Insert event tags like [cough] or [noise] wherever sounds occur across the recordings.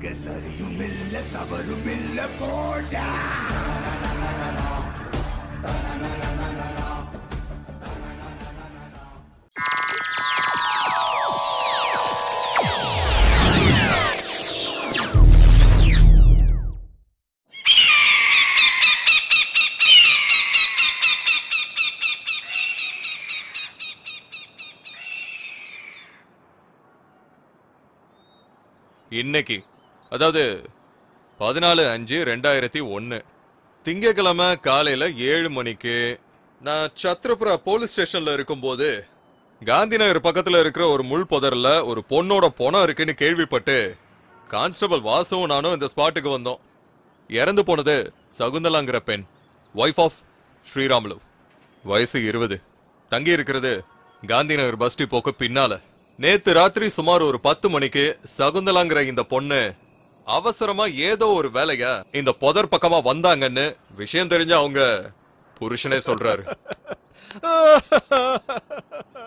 இங்க சரியும் இல்ல தவறும் இல்ல போடா. இன்னைக்கு அதாவது பதினாலு அஞ்சு ரெண்டாயிரத்தி ஒன்று திங்கக்கிழமை காலையில் ஏழு மணிக்கு நான் சத்ரபுரா போலீஸ் ஸ்டேஷனில் இருக்கும்போது காந்தி நகர் பக்கத்தில் இருக்கிற ஒரு முள் புதரில் ஒரு பொண்ணோட பொணம் இருக்குன்னு கேள்விப்பட்டு கான்ஸ்டபிள் வாசவும் நானும் இந்த ஸ்பாட்டுக்கு வந்தோம். இறந்து போனது சகுந்தலாங்கிற பெண் ஒய்ஃப் ஆஃப் ஸ்ரீராமுலு. வயசு இருபது. தங்கி இருக்கிறது காந்தி நகர் பஸ் டிப்போக்கு பின்னால. நேத்து ராத்திரி சுமார் ஒரு பத்து மணிக்கு சகுந்தலாங்கிற இந்த பொண்ணு அவசரமா ஏதோ ஒரு வேலைய இந்த புதர் பக்கமா வந்தாங்கன்னு விஷயம் தெரிஞ்ச அவங்க புருஷனே சொல்றாரு. [laughs]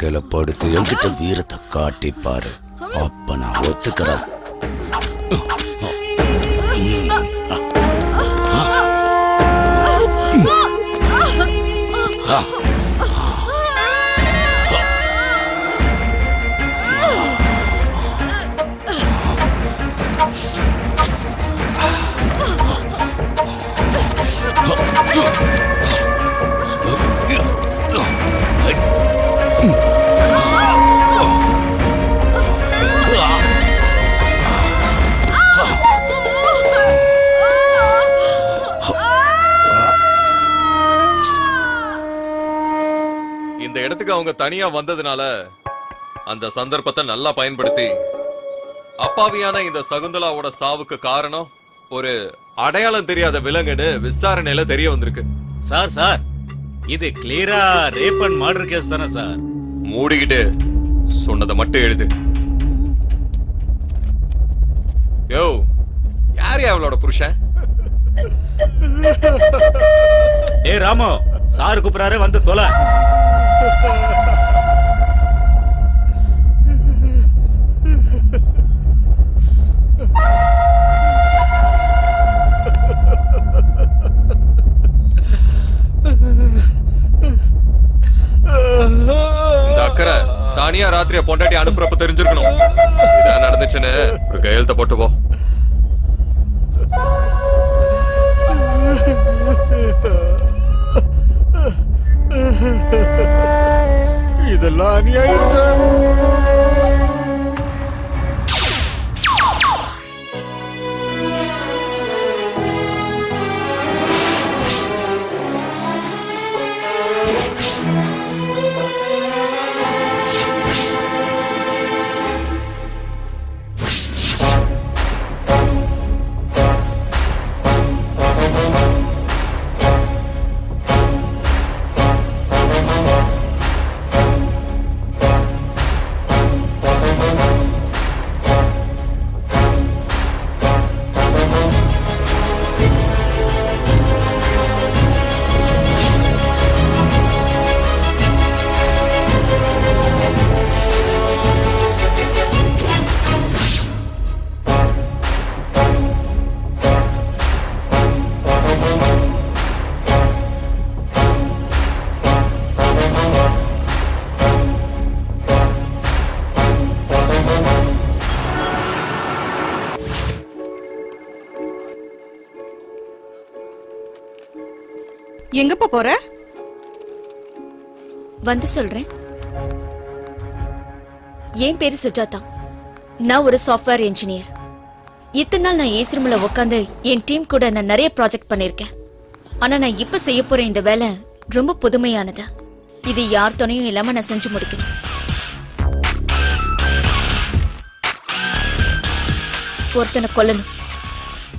படுக்கையில படுத்து என்கிட்ட வீரத்தை காட்டி பாரு அப்ப நான் ஒத்துக்கிறேன். அவங்க தனியா வந்ததுனால அந்த சந்தர்ப்பத்தை நல்லா பயன்படுத்தி அப்பாவியான இந்த சகுந்தலாவோட சாவுக்கு காரணம் ஒரு அடையாளம் தெரியாத விலங்குன்னு விசாரணையில தெரிய வந்திருக்கு. Sir sir. இது கிளியரா ரேப் அண்ட் மர்டர் கேஸ் தானே சார்? மூடிக்கிட்டு சொன்னதை மட்டும் எழுது. யோ யார் அவளோட புருஷன்? ஏ ராமு. சார் கூப்பிடாரு வந்து தொலை. அக்கறை தானியா ராத்திரிய பொண்டாட்டி அனுப்புறப்ப தெரிஞ்சிருக்கணும். இதான் நடந்துச்சுன்னு ஒரு கையெழுத்த போட்டு போ. [laughs] [laughs] இதெல்லாம் அநியாயம் எங்கப்பா போற? வந்து சொல்றேன். என் பேரு சுஜாதா. நான் ஒரு சாஃப்ட்வேர் இன்ஜினியர் இத்தனை நாள் நான் ஏசி ரூம்ல உட்காந்து என் டீம் கூட நான் நிறைய ப்ராஜெக்ட் பண்ணிருக்கேன் ஆனா நான் இப்ப செய்ய போற இந்த வேலை ரொம்ப புதுமையானது. இது யார் துணையும் இல்லாம நான் செஞ்சு முடிக்கணும். ஒருத்தனை கொல்லணும்.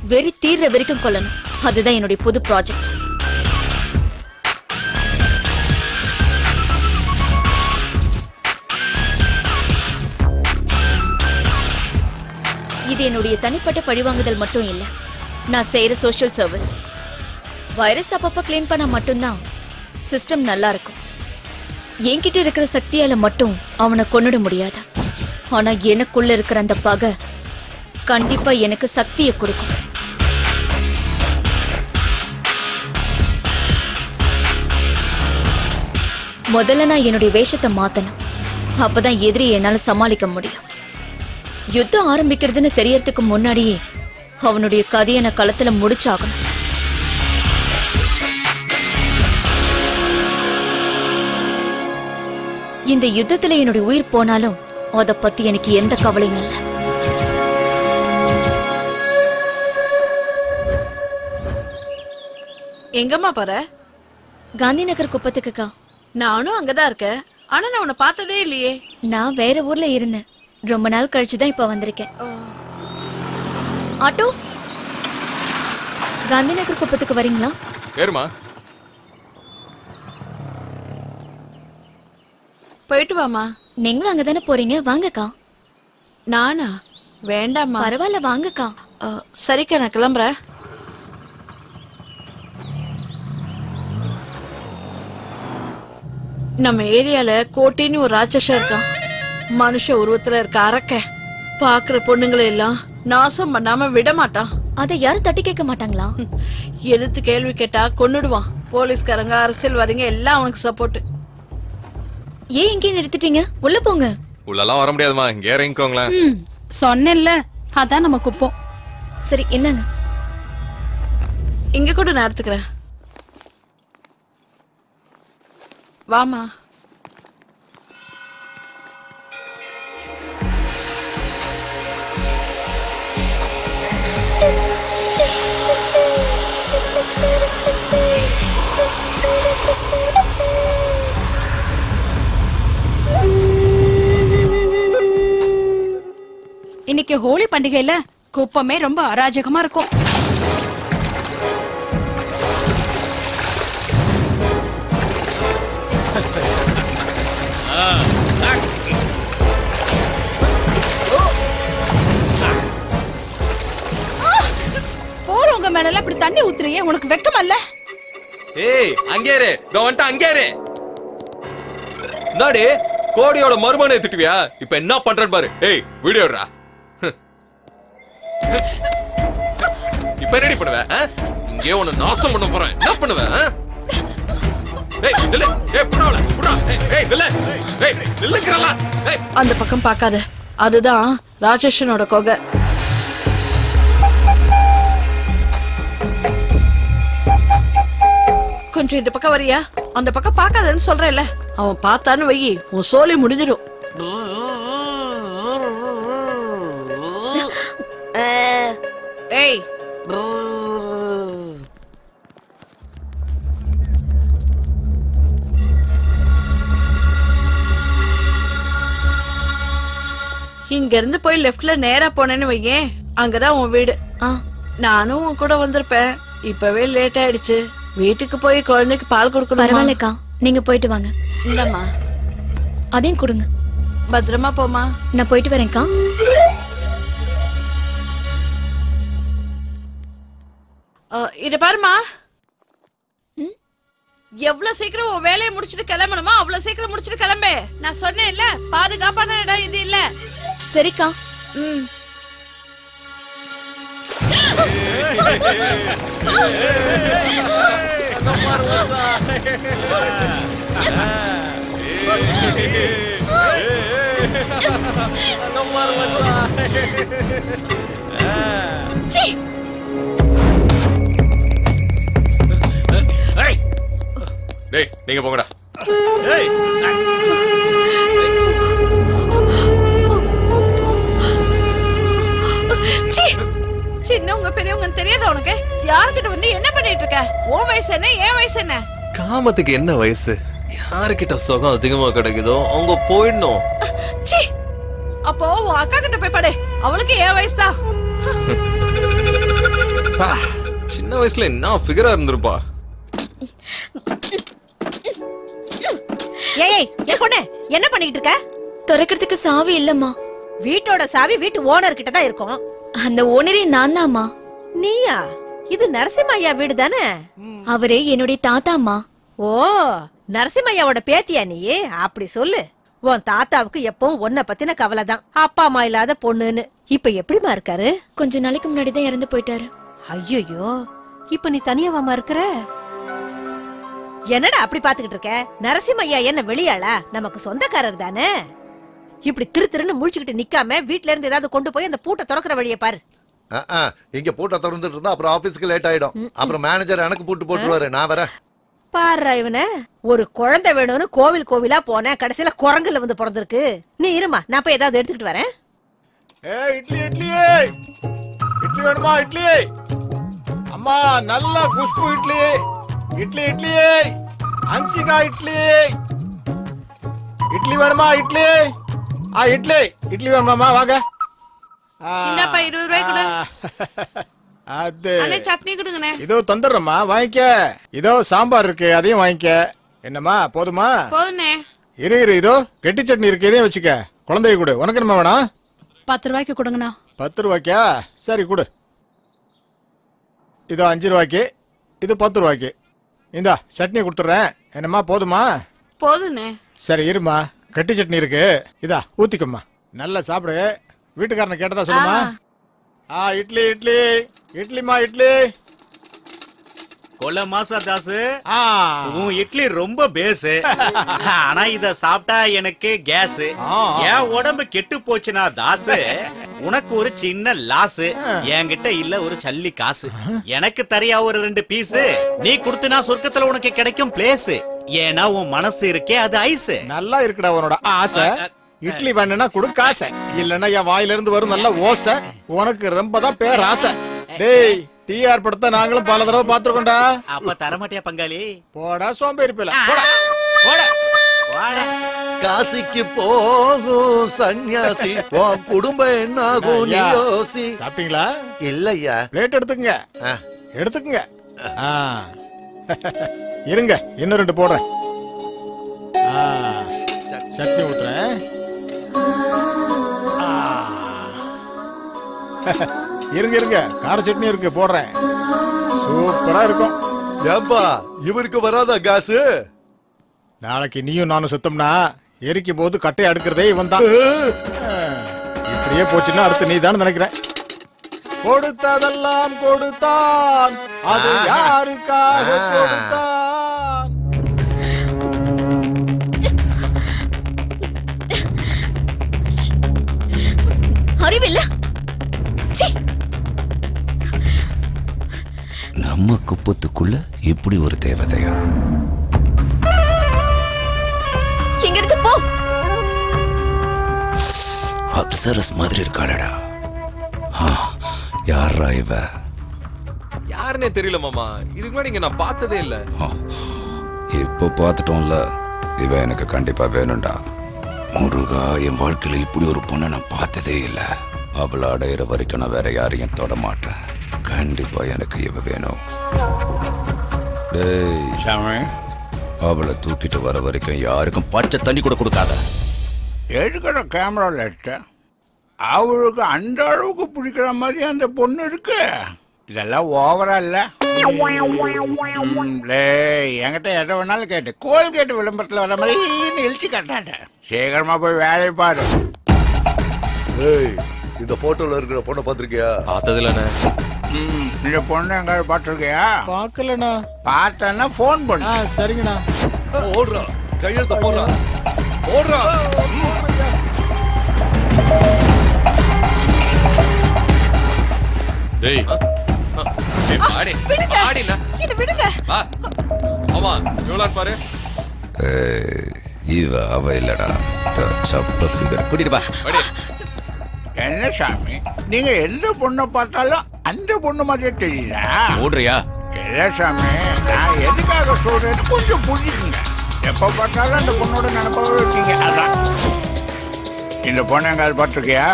வெறி தீர்ற வரைக்கும் கொல்லணும். அதுதான் என்னுடைய புது ப்ராஜெக்ட் இது என்னுடைய தனிப்பட்ட பழிவாங்குதல் மட்டும் இல்ல. நான் செய்யற சோஷியல் சர்வீஸ் வைரஸ் அப்பப்ப க்ளீன் பண்ணால் மட்டும்தான் சிஸ்டம் நல்லா இருக்கும். என்கிட்ட இருக்கிற சக்தியால மட்டும் அவனை கொன்னுட முடியாது. ஆனா எனக்குள்ள இருக்கிற அந்த பகை கண்டிப்பா எனக்கு சக்தியை கொடுக்கும். முதல்ல நான் என்னுடைய வேஷத்தை மாத்தணும். அப்பதான் எதிரி என்னால சமாளிக்க முடியும். யுத்தம் ஆரம்பிக்கிறதுன்னு தெரியறதுக்கு முன்னாடியே அவனுடைய கதையை நான் களத்துல முடிச்சாகணும். இந்த யுத்தத்துல என்னுடைய உயிர் போனாலும் அத பத்தி எனக்கு எந்த கவலையும் இல்லை. எங்கம்மா போற? காந்தி நகர் குப்பத்துக்குக்கா. நானும் அங்கதான் இருக்கேன். ஆனா நான் உன்னை பார்த்ததே இல்லையே. நான் வேற ஊர்ல இருந்தேன். ரொம்ப நாள் கழிச்சு தான் இப்ப வந்திருக்கேன். ஆட்டோ? காந்தி நகர் குப்பத்துக்கு வரீங்களா? ஏறுமா. போயிட்டு வாமா நீங்களும் அங்கதானே போறீங்க? வாங்கக்கா. நானா? வேண்டாம்மா. பரவாயில்ல வாங்கக்கா. சரிக்கா நான் கிளம்புறேன். நம்ம ஏரியால கோட்டின்னு ஒரு ராட்சசம் இருக்கான். மனுஷ உருவத்துல இருக்க அரக்க. பாக்குற பொண்ணுங்களை எல்லாம் நாசம் பண்ணாம விட மாட்டான் அதை யாரும் தட்டி கேட்க மாட்டாங்களா? எதிர்த்து கேள்வி கேட்டா கொன்னுடுவான். போலீஸ்காரங்க அரசியல்வாதிங்க எல்லாம் அவனுக்கு சப்போர்ட் ஏன் இங்கே நிறுத்திட்டீங்க? உள்ள போங்க. உள்ளெல்லாம் வர முடியாதுமா இங்க இறங்கிக்கோங்களேன். சொன்னேன்ல. அதான் நம்ம குப்பம். சரி என்னங்க? இங்க கூட நான் எடுத்துக்கிறேன். வாமா இன்னைக்கு ஹோலி பண்டிகையில குப்பமே ரொம்ப அராஜகமா இருக்கும். போறவங்க மேல இப்படி தண்ணி ஊத்துறியே உனக்கு வெக்கமல்ல ஏய் அங்கே இரு. இதோ வந்துட்டு அங்கே இரு. என்னடி கோடியோட மர்மனை திட்டுவியா? இப்ப என்ன பண்றேன்னு பாரு. ஏய் வீடியோடா இப்ப என்னடி பண்ணுவ ஆ? இங்கே உன்னை நாசம் பண்ண போறேன். என்ன பண்ணுவ ஆ? ஏய் நில்லு. ஏய் புடாவல புடா. ஏய் ஏய் நில்லு. ஏய் நில்லுங்கறல ஏய். அந்த பக்கம் பார்க்காத. அதுதான் ராஜேஷனோட கொகை. கொஞ்சம் இந்த பக்கம் வரியா? அந்த பக்கம் பார்க்காதன்னு சொல்றேன்ல. அவன் பார்த்தான்னு வை உன் சோலி முடிஞ்சிடும் ஏய். இங்க இருந்து போய் லெஃப்ட்ல நேரா போனேன்னு வையேன். அங்கதான் உன் வீடு. நானும் உன் கூட வந்திருப்பேன். இப்பவே லேட் ஆயிடுச்சு. வீட்டுக்கு போய் குழந்தைக்கு பால் கொடுக்கணும்? பரவாயில்லக்கா. நீங்க போயிட்டு வாங்க. இல்லம்மா அதையும் கொடுங்க. பத்திரமா போமா நான் போயிட்டு வரேன்க்கா. இத பாருமா எவ்வளவு சீக்கிரம் உன் வேலையை முடிச்சிட்டு கிளம்பணுமா அவ்வளவு சீக்கிரம் முடிச்சிட்டு கிளம்பு நான் சொன்னேன்ல பாதுகாப்பான இடம் இது இல்ல சரிக்கா ம் ஏய் டேய் நீங்க போங்கடா. ஏய் சீ! சின்னவங்க பெரியவங்க தெரியாத உனக்கு? யார்கிட்ட வந்து என்ன பண்ணிட்டு இருக்க? உன் வயசு என்ன என் வயசு என்ன? காமத்துக்கு என்ன வயசு? யாருக்கிட்ட சுகம் அதிகமா கிடைக்குதோ அவங்க போயிடணும். அப்போ உன் அக்கா கிட்ட போய் படு. அவளுக்கு என் வயசு தான். சின்ன வயசுல என்ன ஃபிகரா இருந்திருப்பா? ஏய் ஏய், பொண்ணு என்ன பண்ணிட்டு இருக்க? திறக்கிறதுக்கு சாவி இல்லம்மா. வீட்டோட சாவி வீட்டு ஓனர் கிட்ட தான் இருக்கும். அந்த ஓனரே நான் தாம்மா நீயா? இது நரசிம்மையா வீடு தானே? அவரே என்னுடைய தாத்தாம்மா. ஓ நரசிம்மையாவோட பேத்தியா நீ? அப்படி சொல்லு. உன் தாத்தாவுக்கு எப்பவும் உன்னை பத்தின கவலை தான். அப்பா அம்மா இல்லாத பொண்ணுன்னு. இப்ப எப்படிமா இருக்காரு? கொஞ்ச நாளைக்கு முன்னாடி தான் இறந்து போயிட்டாரு. ஐயோ இப்ப நீ தனியாவாமா இருக்கிற? என்னடா அப்படி பாத்துக்கிட்டு இருக்க? நரசிம்மையா என்ன வெளியாளா? நமக்கு சொந்தக்காரர் தானே? இப்படி திரு திருன்னு முழிச்சுக்கிட்டு நிக்காம வீட்ல இருந்து ஏதாவது கொண்டு போய் அந்த பூட்டை திறக்கிற வழியை பாரு. இங்க பூட்டை திறந்துட்டு இருந்தா அப்புறம் ஆபீஸ்க்கு லேட் ஆயிடும். அப்புறம் மேனேஜர் எனக்கு பூட்டு போட்டுருவாரு. நான் வரேன். பாரு இவன. ஒரு குழந்தை வேணும்னு கோவில் கோவிலா போனேன். கடைசியில குரங்குல வந்து பிறந்திருக்கு. நீ இருமா நான் போய் ஏதாவது எடுத்துக்கிட்டு வரேன். ஏய் இட்லி இட்லி இட்லி வேணுமா இட்லி? அம்மா நல்ல குஷ்பு இட்லி. இட்லி இட்லி அன்சிகா இட்லி. இட்லி வேணுமா இட்லி? ஆ இட்லி. இட்லி வேணுமாம்மா வாங்க. ஆ, இந்தாப்பா, இருபது ரூபாய் கொடு. அது. அண்ணே சட்னி கொடுங்கண்ணே. இதோ தந்துடுறேம்மா வாங்கிக்க. இதோ சாம்பார் இருக்கு அதையும் வாங்கிக்க. என்னம்மா போதுமா? போதுண்ணே. இரு இரு இதோ கெட்டி சட்னி இருக்கு இதையும் வச்சுக்க. குழந்தைய கொடு. உனக்கு என்னம்மா வேணும்? பத்து ரூபாய்க்கு கொடுங்கண்ணா. பத்து ரூபாய்க்கா? சரி கொடு. இதோ அஞ்சு ரூபாய்க்கு இது பத்து ரூபாய்க்கு. இந்தா சட்னி கொடுத்துட்றேன். என்னம்மா போதுமா? போதுண்ணே சரி இருமா கட்டி சட்னி இருக்கு. இதா ஊத்திக்கம்மா. நல்லா சாப்பிடு. வீட்டுக்காரனை கேட்டதா சொல்லுமா? ஆ. இட்லி இட்லி. இட்லிமா இட்லி. கொல மாசா தாசு. ஆ. உன் இட்லி ரொம்ப பேஸ் ஆனா இத சாப்பிட்டா எனக்கு கேஸ். என் உடம்பு கெட்டு போச்சுனா தாசு. உனக்கு ஒரு சின்ன லாஸ் என்கிட்ட இல்ல ஒரு சல்லி காசு. எனக்கு தரியா ஒரு ரெண்டு பீஸ் நீ கொடுத்தனா சொர்க்கத்துல உனக்கு கிடைக்கும் பிளேஸ் ஏன்னா உன் மனசு இருக்கே அது ஐஸ் நல்லா இருக்குடா உன்னோட ஆசை. இட்லி வேணும்னா கொடு காசை. இல்லன்னா என் வாயில இருந்து வரும் நல்ல ஓசை. உனக்கு ரொம்ப தான் பேர் ஆசை டேய் டிஆர் படத்தை நாங்களும் பல தடவை பாத்துருக்கோம்டா அப்ப தரமாட்டியா பங்காளி? போடா சோம்பேறி போடா. போடா. வாடா காசிக்கு போகும் சன்னியாசி உன் குடும்பம் என்னாகும்? நீ ஐயா. யோசி. சாப்பிட்டீங்களா? இல்லையா பிளேட் எடுத்துக்கங்க. ஆ. எடுத்துக்கங்க. ஆ. இருங்க இன்னும் ரெண்டு போடுறேன். ஆ. சட்னி ஆ. இருங்க இருங்க. கார சட்னி இருக்கு போடுறேன். சூப்பரா இருக்கும். ஏன்பா இவருக்கு வராதா காசு? நாளைக்கு நீயும் நானும் சுத்தம்னா எரிக்கும் போது கட்டையை அடுக்கிறதே இவன் தான் இப்படியே போச்சுன்னா அடுத்து நீ தான் நினைக்கிறேன். கொடுத்ததெல்லாம் கொடுத்தான். அது யாருக்காக கொடுத்தான்? அறிவில்ல. நம்ம குப்பத்துக்குள்ள இப்படி ஒரு தேவதையா? இங்க இருந்து போ. அப்சரஸ் மாதிரி இருக்காளடா ஆ, யார்ரா இவ? யாருன்னே தெரியல மாமா. இதுக்கு முன்னாடி இங்க நான் பார்த்ததே இல்ல. ஆ, இப்போ பார்த்துட்டோம்ல. இவ எனக்கு கண்டிப்பா வேணும்டா. முருகா என் வாழ்க்கையில இப்படி ஒரு பொண்ணை நான் பார்த்ததே இல்லை. அவளை அடையிற வரைக்கும் நான் வேற யாரையும் தொட மாட்டேன். கண்டிப்பா எனக்கு இவ வேணும். டேய் அவளை தூக்கிட்டு வர வரைக்கும் யாருக்கும் பச்சை தண்ணி கூட கொடுக்காத. எடுக்கிற கேமராவில் எடுத்தேன் அவளுக்கு அந்த அளவுக்கு பிடிக்கிற மாதிரி அந்த பொண்ணு இருக்கு. இதெல்லாம் ஓவரா இல்ல? என்கிட்ட எதை வேணாலும் கேட்டு. கோல்கேட் விளம்பரத்தில் வர மாதிரி இழிச்சு கட்டாட்ட சீக்கிரமா போய் வேலையை பாரு. ஏய் இந்த போட்டோல இருக்கிற பொண்ணை பாத்திருக்கியா பார்த்தது இல்லண்ணே ம், இந்த பொண்ணு எங்காவது பார்த்துருக்கியா? பார்க்கலண்ணா. பார்த்தேன்னா ஃபோன் ஆ பண்ணு சரிங்கண்ணா. ஓடுறா. கையெழுத்த போடுறா. ஓடுறா. டேய். விடுங்க. ஆடினா இது விடுங்க. ஆமா போலான்னு பாரு. ஏய், இவ அவ இல்லடா. சப்ப ஃபிகர் கூட்டிட்டு பா என்ன சாமி? நீங்க எந்த பொண்ணை பார்த்தாலும் அந்த பொண்ணு மாதிரியே தெரியுதா? ஓடுறியா? இல்ல சாமி நான் எதுக்காக சொல்றேன்னு கொஞ்சம் புரிஞ்சுக்குங்க. எப்ப பார்த்தாலும் அந்த பொண்ணோட நினைப்பாவே இருக்கீங்க. அதான். இந்த பொண்ணு எங்காவது பார்த்துருக்கியா?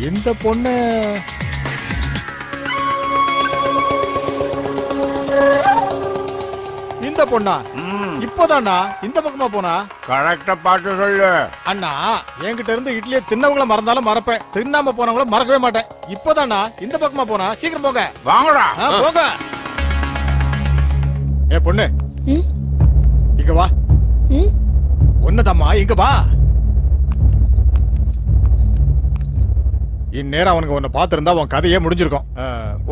இந்த பொண்ணு இந்த பொண்ணா? இப்போதானா இந்த பக்கமா போனா? கரெக்டா பார்த்து சொல்லு. அண்ணா என்கிட்ட இருந்து இட்லியை தின்னவங்கள மறந்தாலும் மறப்பேன். தின்னாம போனவங்கள மறக்கவே மாட்டேன். இப்போதானா இந்த பக்கமா போனா? சீக்கிரம் போங்க. வாங்கடா. போங்க. ஏ பொண்ணு? இங்க வா? ஒன்னதம்மா இங்க வா. இந்நேரம் அவனுக்கு உன்னை பார்த்திருந்தா உன் கதையே முடிஞ்சிருக்கும்.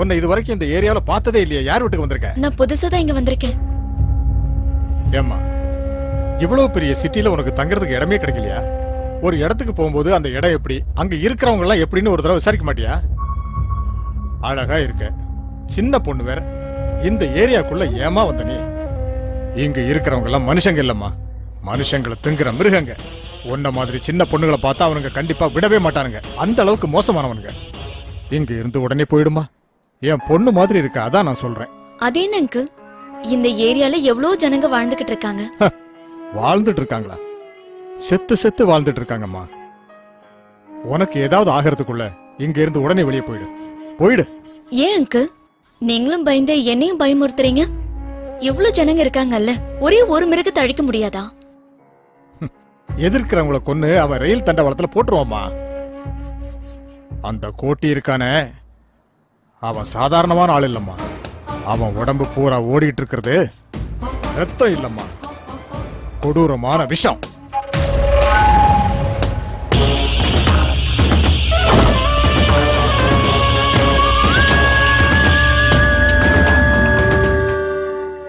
உன்னை இது வரைக்கும் இந்த ஏரியாவுல பார்த்ததே இல்லையா. யார் வீட்டுக்கு வந்திருக்க? நான் புதுசா தான் இங்க வந்திருக்கேன். ஏம்மா இவ்வளவு பெரிய சிட்டியில உனக்கு தங்குறதுக்கு இடமே கிடைக்கலையா? ஒரு இடத்துக்கு போகும்போது அந்த இடம் எப்படி? அங்க இருக்கிறவங்க எல்லாம் எப்படின்னு ஒரு தடவை விசாரிக்க மாட்டியா? அழகா இருக்க. சின்ன பொண்ணு வேற. இந்த ஏரியாக்குள்ள ஏமா வந்த நீ? இங்க இருக்கிறவங்க எல்லாம் மனுஷங்க இல்லம்மா. மனுஷங்களை திங்குற மிருகங்க. உன்ன மாதிரி சின்ன பொண்ணுங்களை பார்த்தா அவனுங்க கண்டிப்பா விடவே மாட்டானுங்க. அந்த அளவுக்கு மோசமானவனுங்க. இங்க இருந்து உடனே போயிடுமா? என் பொண்ணு மாதிரி இருக்க அதான் நான் சொல்றேன். அதே அங்கிள். இந்த ஏரியால எவ்வளவு ஜனங்க வாழ்ந்துகிட்டு இருக்காங்க? வாழ்ந்துட்டு இருக்காங்களா? செத்து செத்து வாழ்ந்துட்டு இருக்காங்கம்மா. உனக்கு ஏதாவது ஆகிறதுக்குள்ள இங்க இருந்து உடனே வெளியே போயிடு. போயிடு. ஏன் அங்கிள்? நீங்களும் பயந்து என்னையும் பயமுறுத்துறீங்க? எவ்வளவு ஜனங்க இருக்காங்கல்ல ஒரே ஒரு மிருகத்தை அழிக்க முடியாதா? எதிர்க்கிறவங்கள கொன்னு அவன் ரயில் தண்டவாளத்துல போட்டுருவாம்மா அந்த கோட்டி இருக்கானே அவன் சாதாரணமான ஆள் இல்லம்மா. அவன் உடம்பு பூரா ஓடிட்டு இருக்கிறது ரத்தம் இல்லம்மா. கொடூரமான விஷம்.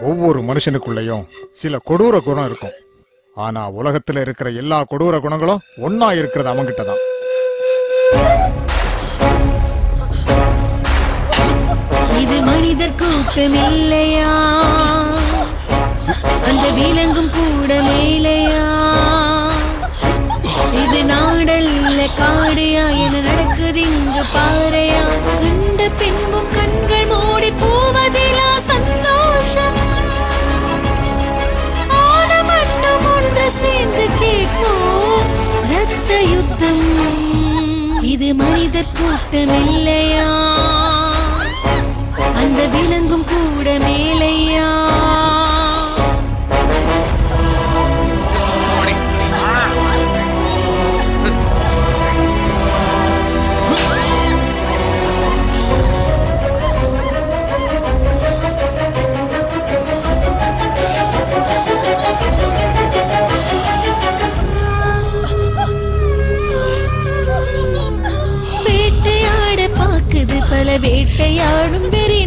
ஒவ்வொரு மனுஷனுக்குள்ளேயும் சில கொடூர குணம் இருக்கும். ஆனா உலகத்துல இருக்கிற எல்லா கொடூர குணங்களும் ஒன்னா இருக்கிறது அவங்கிட்ட தான் இது இல்லையா அந்த விலங்கும் கூட மேலையா இது நாடல்ல காடையா என நடக்குது இங்கு பாறையா? கண்ட பின்பும் கண்கள் மூடி போவதிலா சந்தோஷம்? ஆன ஒன்று சேர்ந்து கேட்போம். ரத்த யுத்தம். இது மனிதர் கூட்டம் இல்லையா விலங்கும் கூட மேலையா பல வேட்டையாடும் வெறி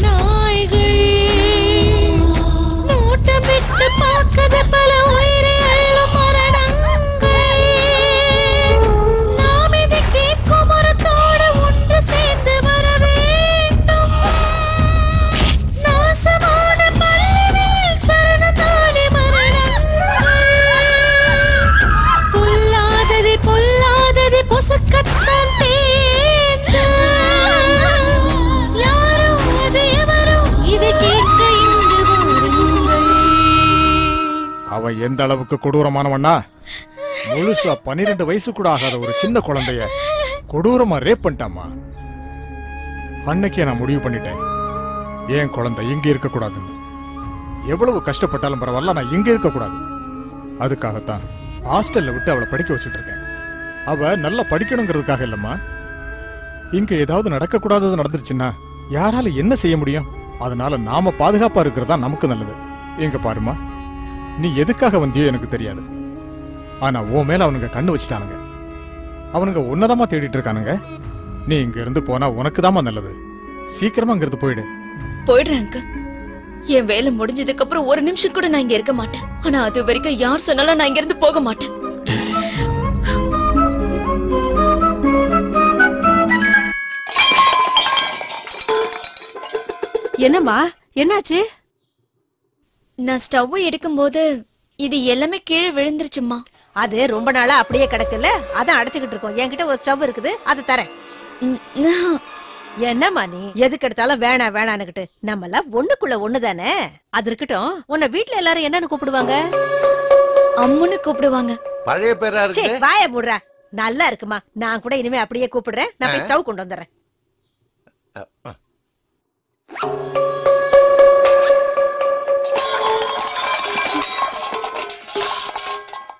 அவன் எந்த அளவுக்கு கொடூரமானவன்னா முழுசா பன்னிரெண்டு வயசு கூட ஆகாத ஒரு சின்ன குழந்தைய கொடூரமா ரேப் பண்ணிட்டாமா அன்னைக்கே நான் முடிவு பண்ணிட்டேன். ஏன் குழந்தை இங்க இருக்க கூடாதுன்னு எவ்வளவு கஷ்டப்பட்டாலும் பரவாயில்ல நான் இங்க இருக்கக்கூடாது. அதுக்காகத்தான் ஹாஸ்டல்ல விட்டு அவளை படிக்க வச்சுட்டு இருக்கேன் அவ நல்லா படிக்கணுங்கிறதுக்காக இல்லம்மா. இங்க ஏதாவது நடக்க கூடாதது நடந்துருச்சுன்னா யாரால என்ன செய்ய முடியும்? அதனால நாம பாதுகாப்பா இருக்கிறதா நமக்கு நல்லது. எங்க பாருமா நீ எதுக்காக வந்தியோ எனக்கு தெரியாது. ஆனா உன் மேல அவனுங்க கண்ணு வச்சுட்டானுங்க. அவனுங்க உன்னதமா தேடிட்டு இருக்கானுங்க. நீ இங்க இருந்து போனா உனக்கு நல்லது. சீக்கிரமா இங்க இருந்து போயிடு. போயிடுறேன் அங்கிள். என் வேலை முடிஞ்சதுக்கு அப்புறம் ஒரு நிமிஷம் கூட நான் இங்க இருக்க மாட்டேன். ஆனா அது வரைக்கும் யார் சொன்னாலும் நான் இங்க இருந்து போக மாட்டேன். என்னம்மா? என்னாச்சு? நான் ஸ்டவ் எடுக்கும்போது இது எல்லாமே கீழே விழுந்துருச்சுமா அது ரொம்ப நாளா அப்படியே கிடக்குல்ல? அதான் அடைச்சுக்கிட்டு இருக்கோம். என்கிட்ட ஒரு ஸ்டவ் இருக்குது. அதை தரேன். என்னம்மா நீ? எதுக்கு எடுத்தாலும் வேணாம் வேணான்னுகிட்டு நம்ம எல்லாம் ஒண்ணுக்குள்ள ஒண்ணுதானே? அது இருக்கட்டும். உன்னை வீட்ல எல்லாரும் என்னன்னு கூப்பிடுவாங்க? அம்முன்னு கூப்பிடுவாங்க. பழைய பேரா இருக்கு வாய போடுறா நல்லா இருக்குமா. நான் கூட இனிமே அப்படியே கூப்பிடுறேன். நான் போய். ஸ்டவ் கொண்டு வந்துடுறேன்.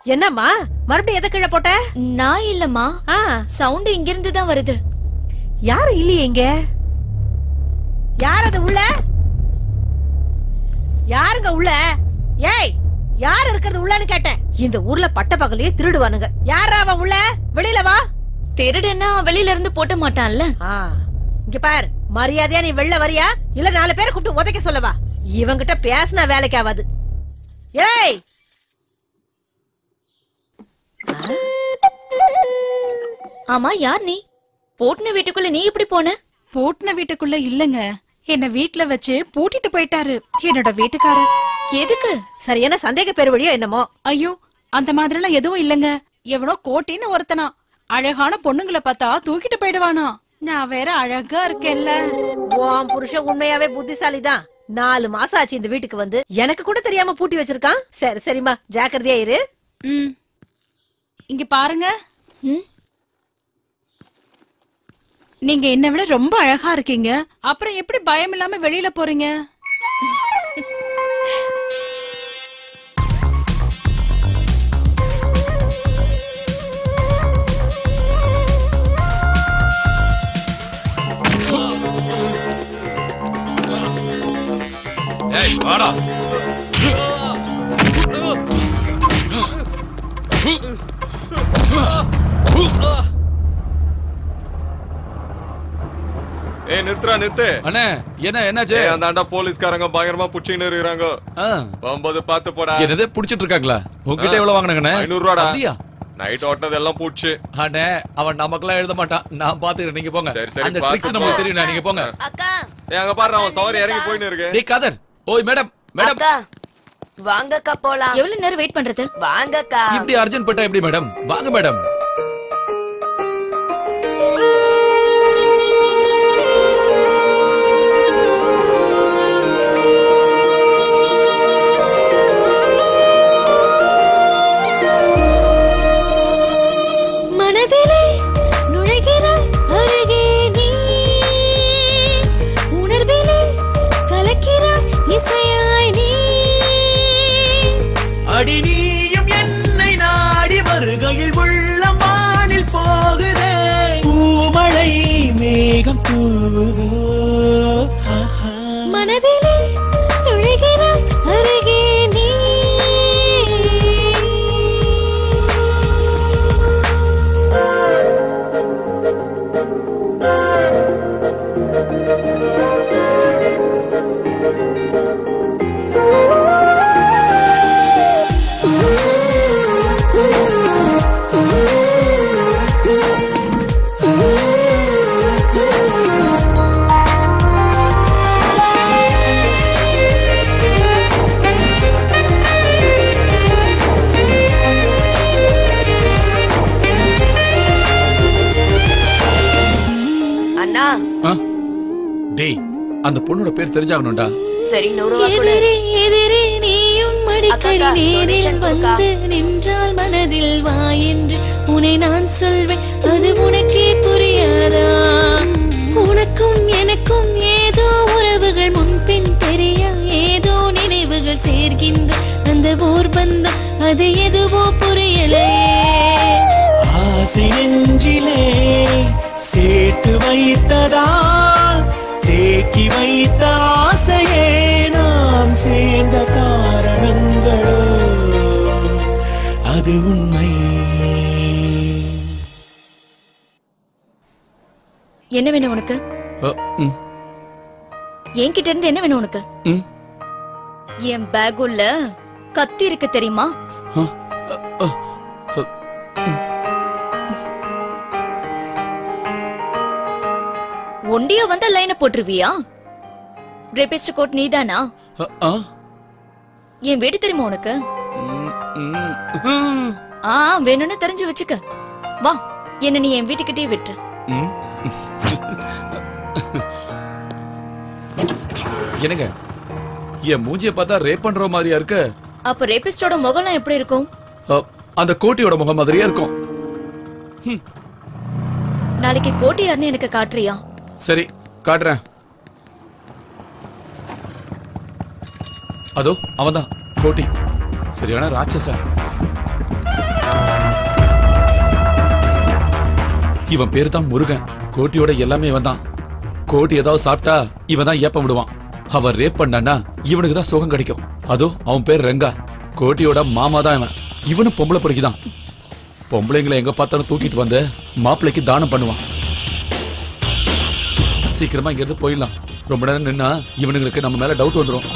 என்னம்மா? மறுபடியும் எதை கீழே போட்ட? நான் இல்லம்மா. சவுண்ட் இங்க இருந்து தான் வருது. யாரு இல்லையே இங்க? யார் அது உள்ள? யாருங்க உள்ள? ஏய் யார் இருக்கிறது உள்ளன்னு கேட்டேன். இந்த ஊர்ல பட்ட பகலையே திருடுவானுங்க. யாரா அவன் உள்ள? வெளியில வா. திருடுன்னா வெளியில இருந்து போட்ட மாட்டான்ல. இங்க பார் மரியாதையா நீ வெளில வரியா? இல்ல நாலு பேரை கூப்பிட்டு உதைக்க சொல்லவா? இவங்கிட்ட பேசினா வேலைக்கு ஆகாது ஏய் ஆமா யார் நீ? போட்டுன வீட்டுக்குள்ள நீ எப்படி போன? பூட்டின வீட்டுக்குள்ள இல்லங்க. என்ன வீட்ல வச்சு பூட்டிட்டு போயிட்டாரு என்னோட வீட்டுக்காரர். எதுக்கு? சரியான சந்தேக பேர் வழியோ என்னமோ? ஐயோ அந்த மாதிரிலாம் எதுவும் இல்லங்க. எவனோ கோட்டின்னு ஒருத்தனா. அழகான பொண்ணுங்களை பார்த்தா தூக்கிட்டு போயிடுவானா. நான் வேற அழகா இருக்கேன்ல. உன் புருஷன் உண்மையாவே புத்திசாலிதான். நாலு மாசம் ஆச்சு இந்த வீட்டுக்கு வந்து. எனக்கு கூட தெரியாம பூட்டி வச்சிருக்கான். சரி சரிம்மா. ஜாக்கிரதையா இரு. ம். இங்க பாருங்க. நீங்க என்ன விட ரொம்ப அழகா இருக்கீங்க. அப்புறம் எப்படி பயம் இல்லாம வெளியில போறீங்க? ஏய் வாடா. ஏய் நிறுத்துறா நிறுத்து. அண்ணே என்ன என்னாச்சு? ஏய் அந்த ஆண்டா போலீஸ்காரங்க பயங்கரமா புடிச்சின்னு இருக்காங்க போகும்போது பாத்து போடா. என்னதே புடிச்சிட்டு இருக்காங்களா? உங்ககிட்ட எவ்வளவு வாங்கினாங்கண்ணே? ஐநூறு ரூபாடா அப்படியா? நைட் ஓட்டினது எல்லாம் பூச்சி அண்ணே அவன் நமக்கெல்லாம் எழுத மாட்டான். நான் பாத்துக்கிறேன் நீங்க போங்க. சரி, சரி, அந்த ட்ரிக்ஸ் நமக்கு. தெரியும் நீங்க போங்க. ஏய் அங்க பாரு அவன் சவாரி இறங்கி போயின்னு இருக்கு. டேய் காதர். ஓய் மேடம் மேடம். வாங்கக்கா போலாம். எவ்வளவு நேரம் வெயிட் பண்றது? வாங்கக்கா. இப்படி அர்ஜென்ட் பட்டா எப்படி மேடம்? வாங்க மேடம். மேகம் தூவுதோ மனதிலே அந்த பொண்ணோட பேர் தெரிஞ்சாகணும்டா. சரி நூறு எதிரே நீயும் அடிக்கடி நேரில். வந்து நின்றால் மனதில் வா என்று உன்னை நான் சொல்வேன். அது உனக்கே புரியாதா? உனக்கும் எனக்கும் ஏதோ உறவுகள் முன்பின் தெரிய? ஏதோ நினைவுகள் சேர்க்கின்ற அந்த ஓர் பந்தம் அது எதுவோ புரியலையே ஆசை நெஞ்சிலே சேர்த்து வைத்ததால் தேக்கி வைத்த ஆசையே நாம் சேர்ந்த காரணங்களோ? அது உண்மை. என்ன வேணும் உனக்கு? என்கிட்ட இருந்து என்ன வேணும் உனக்கு? ம். என் பேக் உள்ள கத்தி இருக்கு தெரியுமா? ஒண்டியா வந்தா லைனை போட்டுருவியா? ரேபிஸ்ட் கோட் நீதானா? என் வீடு தெரியுமா உனக்கு? ஆ வேணும்னு தெரிஞ்சு வச்சுக்க. வா என்ன நீ என் வீட்டுக்கிட்டே விட்டு. என்னங்க? என் மூஞ்சிய பார்த்தா ரேப் பண்ற மாதிரியா இருக்கு? அப்ப ரேபிஸ்டோட முகம்லாம் எப்படி இருக்கும்? அந்த கோட்டியோட முகம் மாதிரியா இருக்கும். நாளைக்கு கோட்டி யாருன்னு எனக்கு காட்டுறியா? சரி காட்டுறேன். அதோ அவன்தான். கோட்டி. சரியான ராட்சசன். இவன் பேரு தான் முருகன். கோட்டியோட எல்லாமே இவன் தான் கோட்டி ஏதாவது சாப்பிட்டா இவன் தான் ஏப்பம் விடுவான். அவன் ரேப் பண்ணான்னா இவனுக்கு தான் சுகம் கிடைக்கும். அதோ அவன் பேர் ரெங்கா. கோட்டியோட மாமா தான் இவன். இவனும் பொம்பளை பொறுக்கி பொம்பளைங்களை எங்க பார்த்தாலும் தூக்கிட்டு வந்து மாப்பிள்ளைக்கு தானம் பண்ணுவான். சீக்கிரமா இங்க இருந்து போயிடலாம். ரொம்ப நேரம் நின்னா இவனுங்களுக்கு நம்ம மேல டவுட் வந்துடும்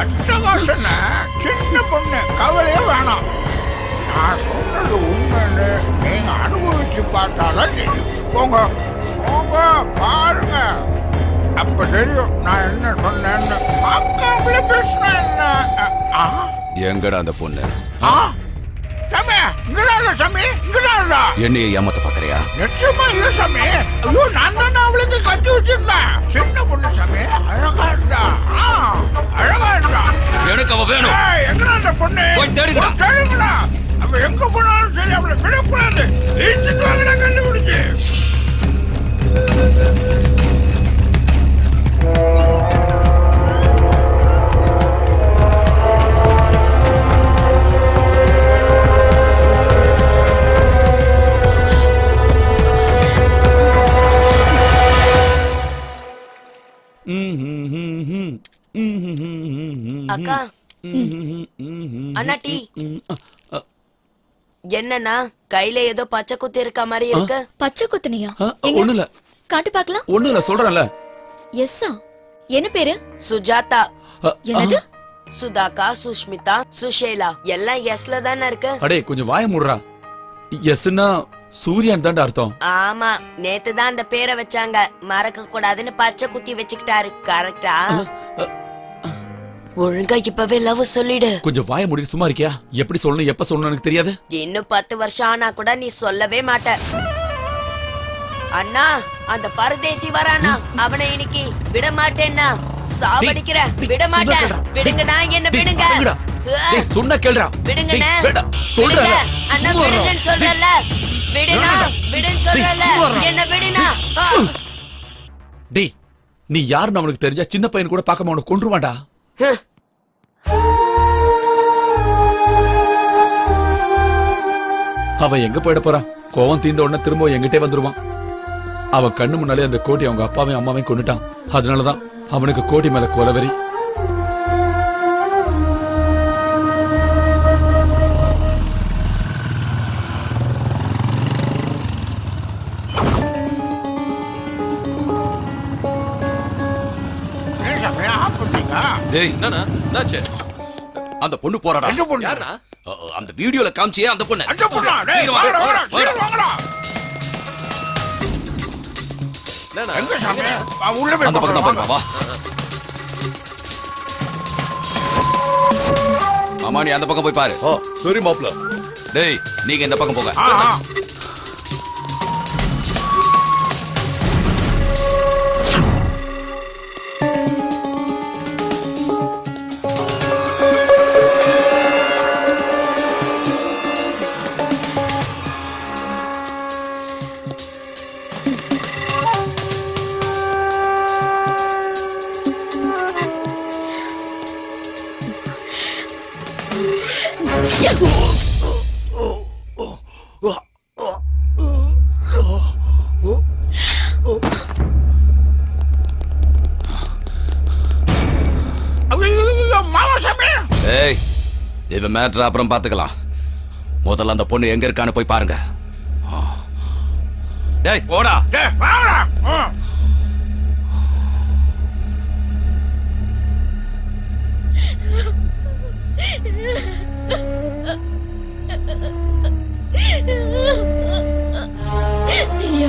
அட்டகாசன சின்ன பொண்ணு கவலையே வேணாம். நான் சொன்னது உண்மைன்னு நீங்க அனுபவிச்சு பார்த்தாதான் தெரியும். போங்க போங்க பாருங்க. அப்ப தெரியும் நான் என்ன சொன்னேன்னு. பார்க்காமலே பேசினேன் எங்கடா அந்த பொண்ணு? ஆ? சாமி இங்கதான் சாமி இங்கதான் என்னைய ஏமாத்த பாக்குறியா நிச்சயமா இல்ல சாமி. ஐயோ நான் தானே அவளுக்கு கட்டி வச்சிருந்தேன். சின்ன பொண்ணு சாமி அழகா இருந்தா. ஆ, அழகா இருந்தா. எனக்கு அவ வேணும். ஏய், எங்கடா அந்த பொண்ணு? போய் தேடுங்கடா. தேடுங்கடா. அவ எங்க போனாலும் சரி அவளை விடக்கூடாது. இழுத்துட்டு வாங்கடா கண்டுபிடிச்சு. அக்கா அண்ணா டீ என்னண்ணா கையில ஏதோ பச்சை குத்தி இருக்க மாதிரி இருக்கு பச்சை குத்துனியா ஒண்ணு இல்ல காட்டு பார்க்கலாம் ஒண்ணு இல்ல சொல்றேன்ல எஸ்ஸா என்ன பேரு சுஜாதா என்னது சுதாகா சுஷ்மிதா சுஷேலா எல்லாம் எஸ்ல தானே இருக்கு அடே கொஞ்சம் வாய மூடுறா எஸ்னா சூரியன் தான்டா அர்த்தம். ஆமா நேத்து தான் அந்த பேரை வச்சாங்க. மறக்க கூடாதுன்னு பச்சை குத்தி வச்சுக்கிட்டாரு. கரெக்டா ஒழுங்கா இப்பவே லவ் சொல்லிடு. கொஞ்சம் வாய முடிட்டு சும்மா இருக்கியா? எப்படி சொல்லணும் எப்ப சொல்லணும் எனக்கு தெரியாது? இன்னும் பத்து வருஷம் ஆனா கூட நீ சொல்லவே மாட்ட. அண்ணா அந்த பரதேசி வரானா? அவனை இன்னைக்கு விட மாட்டேன்னா சாவடிக்கிற. விட மாட்டேன் விடுங்கண்ணா என்ன விடுங்க. சொன்னா கேளுடா. விடுங்கண்ணா. வேண்டாம். அண்ணா. விடுங்கன்னு சொல்றல விடுனா விடுன்னு சொல்றல சும்மா இருடா. என்ன விடுனா ஆ. டேய் நீ யாருன்னு அவனுக்கு தெரிஞ்சா சின்ன பையன் கூட பார்க்காம அவனை கொன்றுவான்டா. அவன் எங்க போயிட போறான்? கோவம் தீர்ந்த உடனே திரும்ப எங்கிட்டே வந்துருவான். அவன் கண்ணு முன்னாலே அந்த கோட்டி அவங்க அப்பாவையும் அம்மாவையும் கொண்டுட்டான் அதனாலதான் அவனுக்கு கோட்டி மேல கொலவெறி. டேய். என்னண்ணா? என்னாச்சு? அந்த பொண்ணு போறாடா. எந்த பொண்ணு? அ, அந்த வீடியோல காமிச்சியே அந்த பொண்ணு. அந்த பொண்ணா? டேய், வாங்கடா. என்னண்ணா? எங்க சாமி? உள்ள போய் அந்த பக்கம் பாருப்பா வா. மாமா நீ அந்த பக்கம் போய் பாரு. ஓ சரி மாப்ள டேய் நீங்க இந்த பக்கம் போங்க. ஏய் இது மேட்ரு அப்புறம் பார்த்துக்கலாம். முதல்ல அந்த பொண்ணு எங்க இருக்கான்னு போய் பாருங்க. டேய் போடா. டேய், வாங்கடா.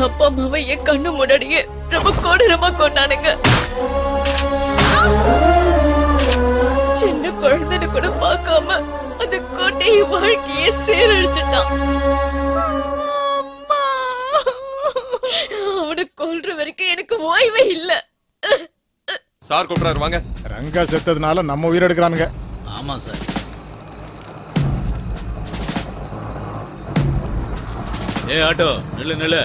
என் அப்பா அம்மாவை என் கண்ணு முன்னாடியே ரொம்ப கொடூரமா கொண்டானுங்க சின்ன குழந்தைன்னு கூட பார்க்காம அந்த கோட்டையை வாழ்க்கையே சீரழிச்சுட்டான். அம்மா. அவனை கொல்ற வரைக்கும் எனக்கு ஓய்வே இல்ல. சார் கூப்பிடுறாரு வாங்க. ரங்கா செத்ததுனால நம்ம உயிர் எடுக்கிறானுங்க. ஆமா சார். ஏ ஆட்டோ நில்லு நில்லு.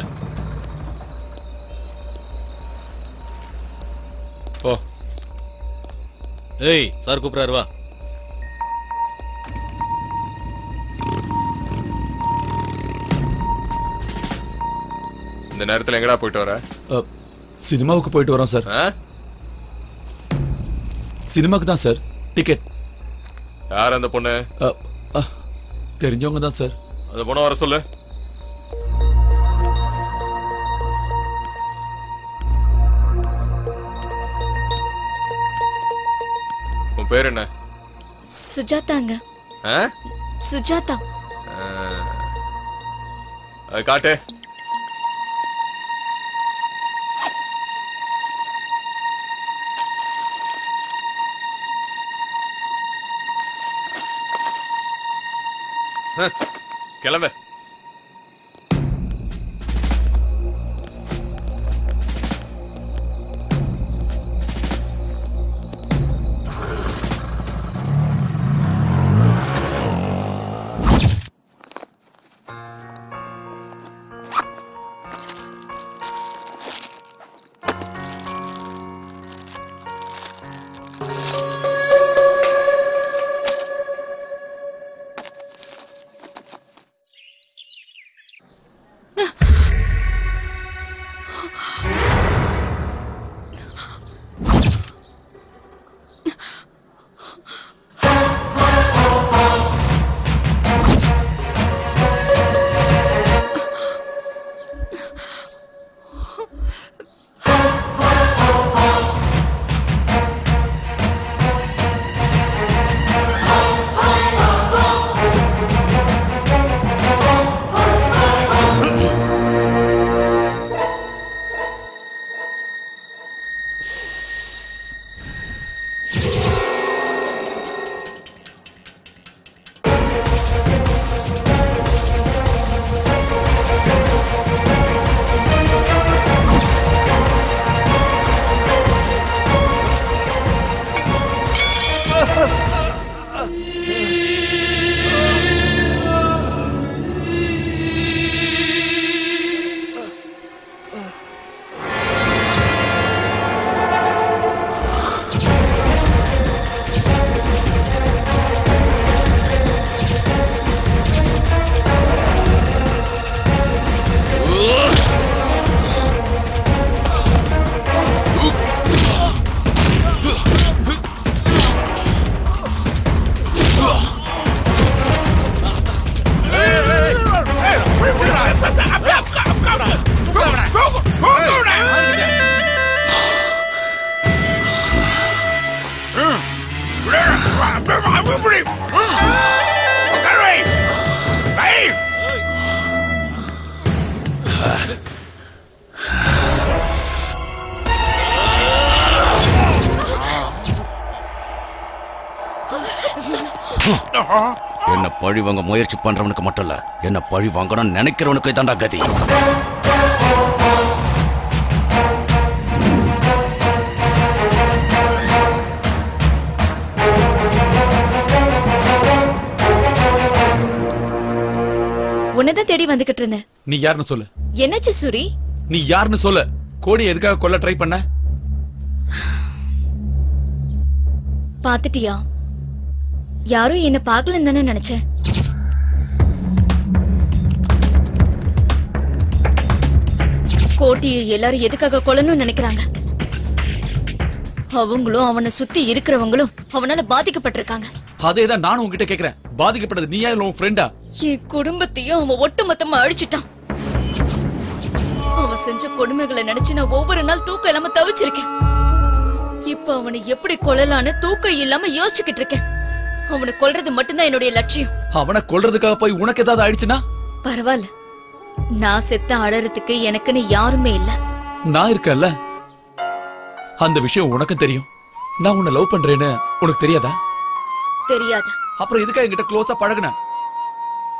ஏய் சார் கூப்பிடுறாரு வா. இந்த நேரத்துல எங்கடா போயிட்டு வர? சினிமாவுக்கு போயிட்டு வரோம் சார். ஆ? சினிமாக்கு தான் சார். டிக்கெட். யார் அந்த பொண்ணு? தெரிஞ்சவங்க தான் சார். அந்த பொண்ணை வர சொல்லு. உன் பேர் என்ன? சுஜாதாங்க? சுஜாதா. காட்டு. ஹ, கிளம்பு. பழி வாங்க முயற்சி பண்றவனுக்கு மட்டும் இல்ல. என்ன பழி வாங்கணும்னு நினைக்கிறவனுக்கு இதாண்டா கதி. உன்னதான் தேடி வந்துகிட்டு இருந்தேன். நீ யாருன்னு சொல்லு. என்னாச்சு சூரி? நீ யாருன்னு சொல்லு. கோடி எதுக்காக கொல்ல ட்ரை பண்ண? பாத்துட்டியா யாரும் என்ன பார்க்கலன்னு தானே நினைச்சேன். கோட்டியை எல்லாரும் எதுக்காக கொல்லணும்னு நினைக்கிறாங்க? அவங்களும் அவனை சுத்தி இருக்கிறவங்களும் அவனால பாதிக்கப்பட்டிருக்காங்க. அதே தான் நானும் உன்கிட்ட கேக்குறேன். பாதிக்கப்பட்டது நீயா இல்ல உன் ஃப்ரெண்டா என் குடும்பத்தையும் அவன் ஒட்டுமொத்தமா அழிச்சிட்டான். அவன் செஞ்ச கொடுமைகளை நினைச்சு நான் ஒவ்வொரு நாள் தூக்கம் இல்லாம தவிச்சிருக்கேன். இப்ப அவனை எப்படி கொல்லலான்னு தூக்கம் இல்லாம யோசிச்சுக்கிட்டு இருக்கேன். அவனை கொல்றது மட்டும்தான் என்னுடைய லட்சியம். அவனை கொல்றதுக்காக போய் உனக்கு ஏதாவது ஆயிடுச்சுன்னா? பரவாயில்ல. நான் செத்த அழறதுக்கு எனக்குன்னு யாருமே இல்ல. நான் இருக்கேன்ல. அந்த விஷயம் உனக்கும் தெரியும். நான் உன்னை லவ் பண்றேன்னு உனக்கு தெரியாதா? தெரியாத? அப்புறம் எதுக்கா என்கிட்ட க்ளோஸா பழகுன?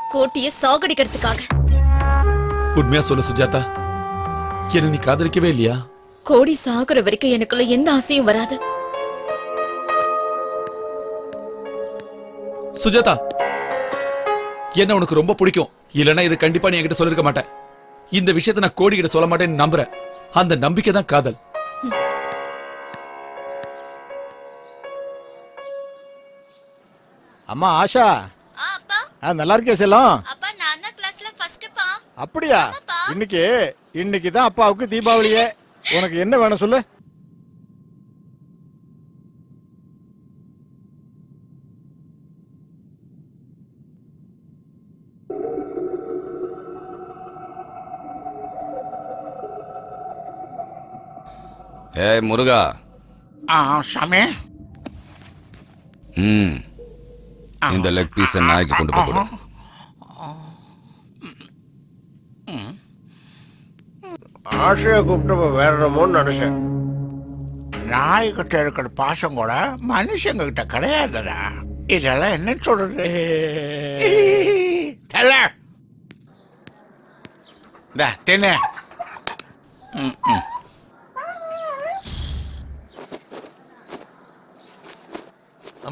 கோட்டியை சாகடிக்கிறதுக்காக. உண்மையா சொல்லு சுஜாதா. என்ன நீ காதலிக்கவே இல்லையா? கோடி சாகுற வரைக்கும் எனக்குள்ள எந்த ஆசையும் வராது. சுஜாதா என்ன உனக்கு ரொம்ப பிடிக்கும்? இல்லனா இது கண்டிப்பா நீ என்கிட்ட சொல்லிருக்க மாட்டேன். இந்த விஷயத்தை நான் கோடி கிட்ட சொல்ல மாட்டேன்னு நம்புறேன் அந்த நம்பிக்கை தான் காதல். அம்மா ஆஷா. ஆ நல்லா இருக்கே செல்லம். அப்பா நான் தான் கிளாஸ்ல ஃபர்ஸ்ட்ப்பா அப்படியா? இன்னைக்கு இன்னைக்கு தான் அப்பாவுக்கு தீபாவளியே. உனக்கு என்ன வேணும் சொல்லு? ஏய் முருகா. ஆ சாமி. ம். இந்த லெக் பீஸை நாய்க்கு கொண்டு போய் கொடு. ஆசையை கூப்பிட்டு வேற என்னமோன்னு நினைச்சேன். நாய்கிட்ட இருக்கிற பாசம் கூட மனுஷங்க கிட்ட கிடையாதுடா. இதெல்லாம் என்ன சொல்றது? தல. இந்த தின்னு. ம், ம்.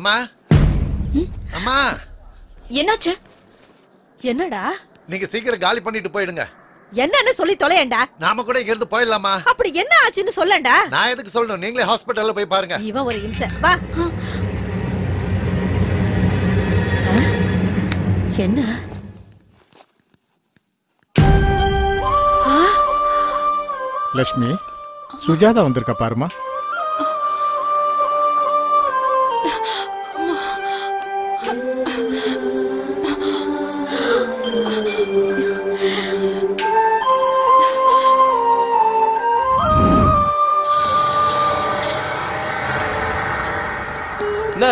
அம்மா? அம்மா? என்னாச்சு? என்னடா? நீங்க சீக்கிரம் காலி பண்ணிட்டு போயிடுங்க. என்னன்னு சொல்லி தொலையண்டா? நாம கூட இங்க இருந்து போயிடலாமா? அப்படி என்ன ஆச்சுன்னு சொல்லண்டா? நான் எதுக்கு சொல்லணும்? நீங்களே ஹாஸ்பிட்டல்ல போய் பாருங்க. இவன் ஒரு இம்சை. வா? என்ன? லட்சுமி சுஜாதா வந்திருக்கா பாருமா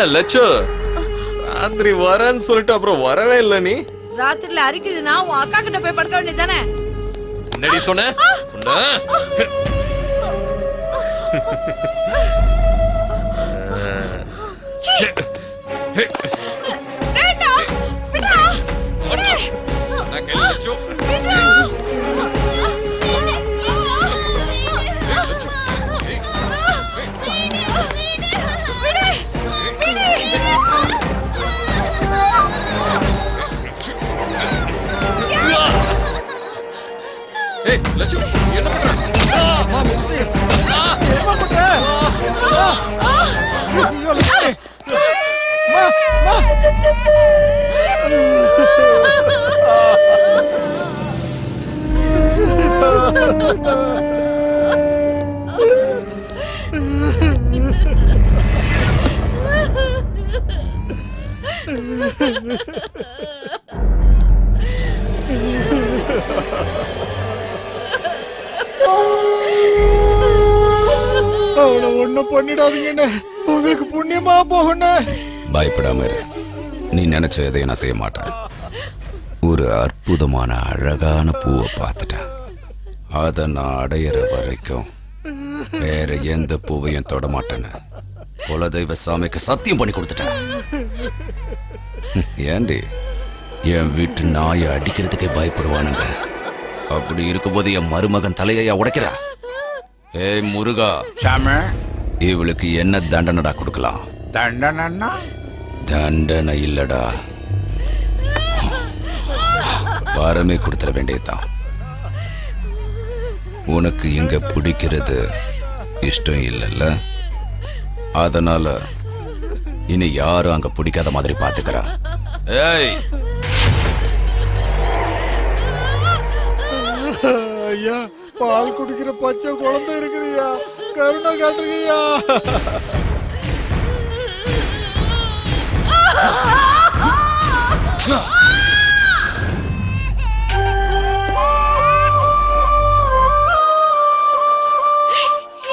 லட்சு சாந்திரி வரேன்னு சொல்லிட்டு அப்புறம் வரவே இல்லை நீ ராத்திரில அரிக்குதுன்னா உன் அக்கா கிட்ட போய் படுக்க வேண்டியதானே என்னடி சொன்ன உன்னை? ஏய் லட்சு என்ன பண்ற அவனை ஒன்னும் பண்ணிடாதீங்கன்னு உங்களுக்கு புண்ணியமா போகணும் பயப்படாம இரு. நீ நினைச்ச எதையும் நான் செய்ய மாட்டேன். ஒரு அற்புதமான அழகான பூவை பார்த்துட்டேன். அதை நான் அடையிற வரைக்கும் வேற எந்த பூவையும் தொட மாட்டேன்னு குலதெய்வ சாமிக்கு சத்தியம் பண்ணி கொடுத்துட்டேன். ஏண்டி? என் வீட்டு நாயை அடிக்கிறதுக்கே பயப்படுவானுங்க. அப்படி இருக்கும்போது என் மருமகன் தலையையா உடைக்கிறா? ஏய் முருகா. சாமி. இவளுக்கு என்ன தண்டனைடா கொடுக்கலாம்? தண்டனைன்னா? தண்டனை இல்லடா. வரமே கொடுத்துட வேண்டியதுதான். உனக்கு இங்க பிடிக்கிறது இஷ்டம் இல்லைல்ல. அதனால இனி யாரும் அங்க பிடிக்காத மாதிரி பாத்துக்கிறா? ஏய். ஐயா. பால் குடிக்கிற பச்சை குழந்தை இருக்குதுயா கருணை காட்டுங்கய்யா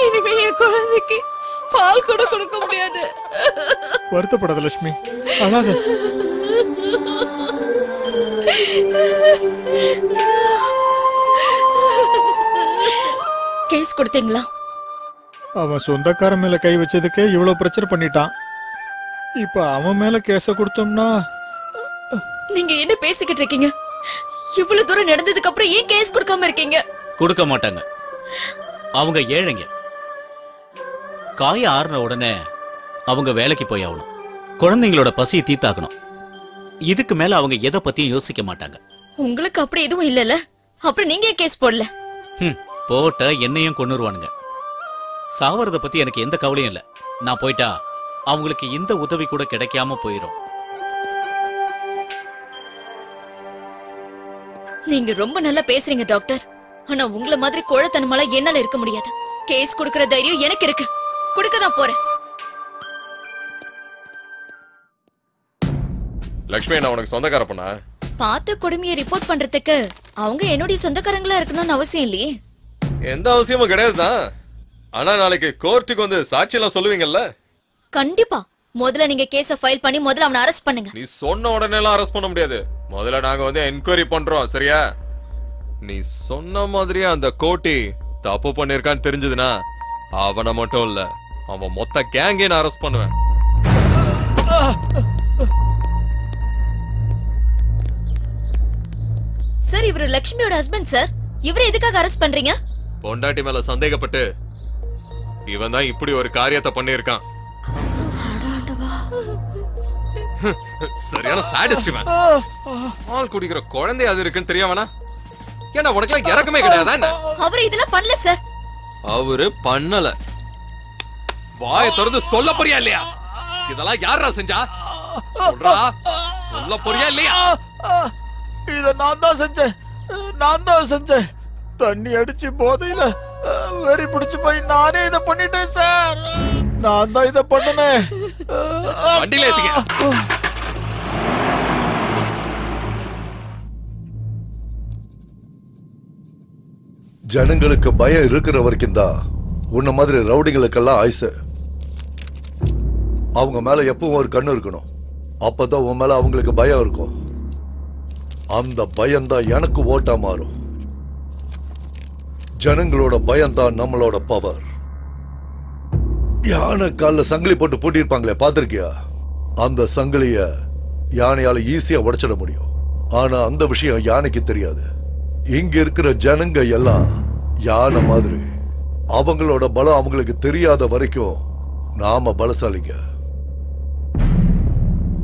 இனிமே என் குழந்தைக்கு பால் கூட கொடுக்க முடியாது. வருத்தப்படாத லட்சுமி. அழாத [laughs] கேஸ் கொடுத்தீங்களா? அவன் சொந்தக்காரன் மேல கை வச்சதுக்கே இவ்வளவு பிரச்சனை பண்ணிட்டான். இப்ப அவன் மேல கேஸ கொடுத்தோம்னா? நீங்க என்ன பேசிக்கிட்டு இருக்கீங்க? இவ்வளவு தூரம் நடந்ததுக்கு அப்புறம் ஏன் கேஸ் கொடுக்காம இருக்கீங்க? கொடுக்க மாட்டாங்க. அவங்க ஏழைங்க. காய ஆறுன உடனே அவங்க வேலைக்கு போய் ஆகணும். குழந்தைங்களோட பசியை தீத்தாக்கணும் இதுக்கு மேல அவங்க எதை பத்தியும் யோசிக்க மாட்டாங்க. உங்களுக்கு அப்படி எதுவும் இல்லல அப்புறம் நீங்க ஏன் கேஸ் போடல? போட்ட என்னையும் கொன்னுருவானுங்க. சாவறத பத்தி எனக்கு எந்த கவலையும் இல்ல. நான் போயிட்டா அவங்களுக்கு இந்த உதவி கூட கிடைக்காம போயிரும். நீங்க ரொம்ப நல்லா பேசுறீங்க டாக்டர். ஆனா உங்கள மாதிரி குழத்தனமால என்னால இருக்க முடியாது. கேஸ் கொடுக்கற தைரியம் எனக்கு இருக்கு. கொடுக்க தான் போறேன். லக்ஷ்மி நான் உனக்கு சொந்தக்கார பொண்ணா? பார்த்த கொடுமையை ரிப்போர்ட் பண்றதுக்கு அவங்க என்னுடைய சொந்தக்காரங்களா இருக்கணும்னு அவசியம் இல்லையே. எந்த அவசியமும் கிடையாதுதான் ஆனா நாளைக்கு கோர்ட்டுக்கு வந்து சாட்சியெல்லாம் சொல்லுவீங்கல்ல? கண்டிப்பா. முதல்ல நீங்க கேஸ ஃபைல் பண்ணி முதல்ல அவனை அரெஸ்ட் பண்ணுங்க. நீ சொன்ன உடனே எல்லாம் அரெஸ்ட் பண்ண முடியாது. முதல்ல நாங்க வந்து என்கொயரி பண்றோம் சரியா? நீ சொன்ன மாதிரியே அந்த கோட்டி தப்பு பண்ணிருக்கான்னு தெரிஞ்சதுன்னா அவனை மட்டும் இல்ல அவன் மொத்த கேங்கே நான் அரெஸ்ட் பண்ணுவேன். சார் இவரு லட்சுமியோட ஹஸ்பண்ட் சார். இவரை எதுக்காக அரெஸ்ட் பண்றீங்க? பொண்டாட்டி மேல சந்தேகப்பட்டு இவன் தான் இப்படி ஒரு காரியத்தை பண்ணியிருக்கான். [laughs] சரியான சாடிஸ்ட் இவன். பால் குடிக்கிற குழந்தை அது இருக்குன்னு தெரியாமனா ஏன்னா உனக்கு இறக்கமே கிடையாதா என்ன? அவர் இதெல்லாம் பண்ணல சார் அவரு பண்ணல. வாய திறந்து சொல்ல போறியா இல்லையா? இதெல்லாம் யாரா செஞ்சா? சொல்றா. சொல்ல போறியா இல்லையா? இத நான் தான் செஞ்சேன். நான் தான் செஞ்சேன். தண்ணி அடிச்சு போதையில வெறி பிடிச்சு போய் நானே இத பண்ணிட்டேன் சார். நான் தான் இத பண்ணனேன் வண்டியில ஏத்திக்க. ஜனங்களுக்கு பயம் இருக்கிற வரைக்கும் தான் உன்ன மாதிரி ரவுடிங்களுக்கெல்லாம் ஆயுசு. அவங்க மேல எப்பவும் ஒரு கண்ணு இருக்கணும். அப்பதான் உன் மேல அவங்களுக்கு பயம் இருக்கும். அந்த பயம்தான் எனக்கு ஓட்டா மாறும். ஜனங்களோட பயம்தான் நம்மளோட பவர் யானை காலில் சங்கிலி போட்டு பூட்டியிருப்பாங்களே பார்த்திருக்கியா? அந்த சங்கிலிய யானையால ஈஸியா உடைச்சிட முடியும். ஆனால் அந்த விஷயம் யானைக்கு தெரியாது. இங்க இருக்கிற ஜனங்க எல்லாம் யானை மாதிரி. அவங்களோட பலம் அவங்களுக்கு தெரியாத வரைக்கும் நாம பலசாலிங்க.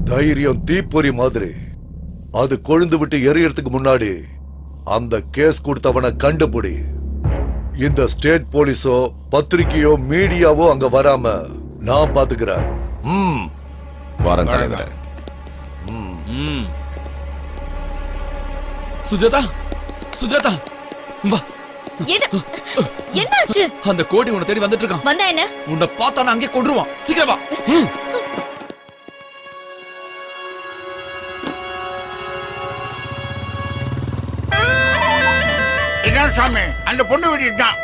தைரியம் தீப்பொறி மாதிரி. அது கொழுந்து விட்டு எரியறதுக்கு முன்னாடி அந்த கேஸ் கொடுத்தவனை கண்டுபிடி. இந்த ஸ்டேட் போலீஸோ பத்திரிக்கையோ மீடியாவோ அங்க வராம நான் பாத்துக்கிறேன். ம். வாரம் தலைவரே. சுஜாதா சுஜாதா வா. என்ன என்னாச்சு? அந்த கோடி உன்னை தேடி வந்துட்டு இருக்கான். வந்தா என்ன? உன்னை பார்த்தானா அங்கே கொன்றுவான். சீக்கிரம் வா. இதான் சாமி அந்த பொண்ணு வீட்டு தான்.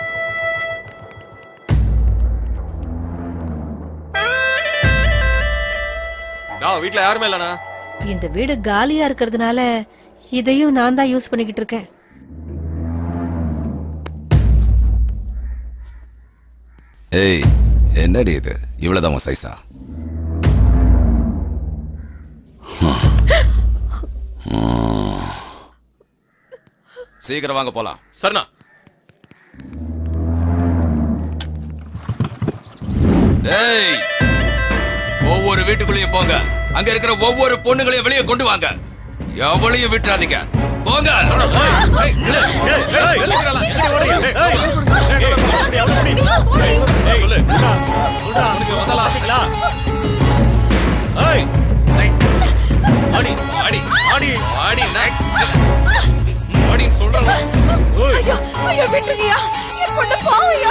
நான் வீட்ல யாருமே இல்லண்ணா. இந்த வீடு காலியா இருக்கிறதுனால இதையும் நான் தான் யூஸ் பண்ணிக்கிட்டு இருக்கேன். ஏய் என்னடி இது? இவ்வளவுதான் உன் சைஸா ஹம். சீக்கிரம் வாங்க போலாம் சரணா டேய் ஒவ்வொரு வீட்டுக்குள்ளேயும் போங்க அங்க இருக்கிற ஒவ்வொரு பொண்ணுங்களையும் வெளியே கொண்டு வாங்க எவளையும் விட்டுறாதீங்க போங்க அடி அடி அடி அடி அடி சொல்றேன் ஐயோ ஐயோ விட்டுருங்கய்யா என் பொண்ணு பாவையா?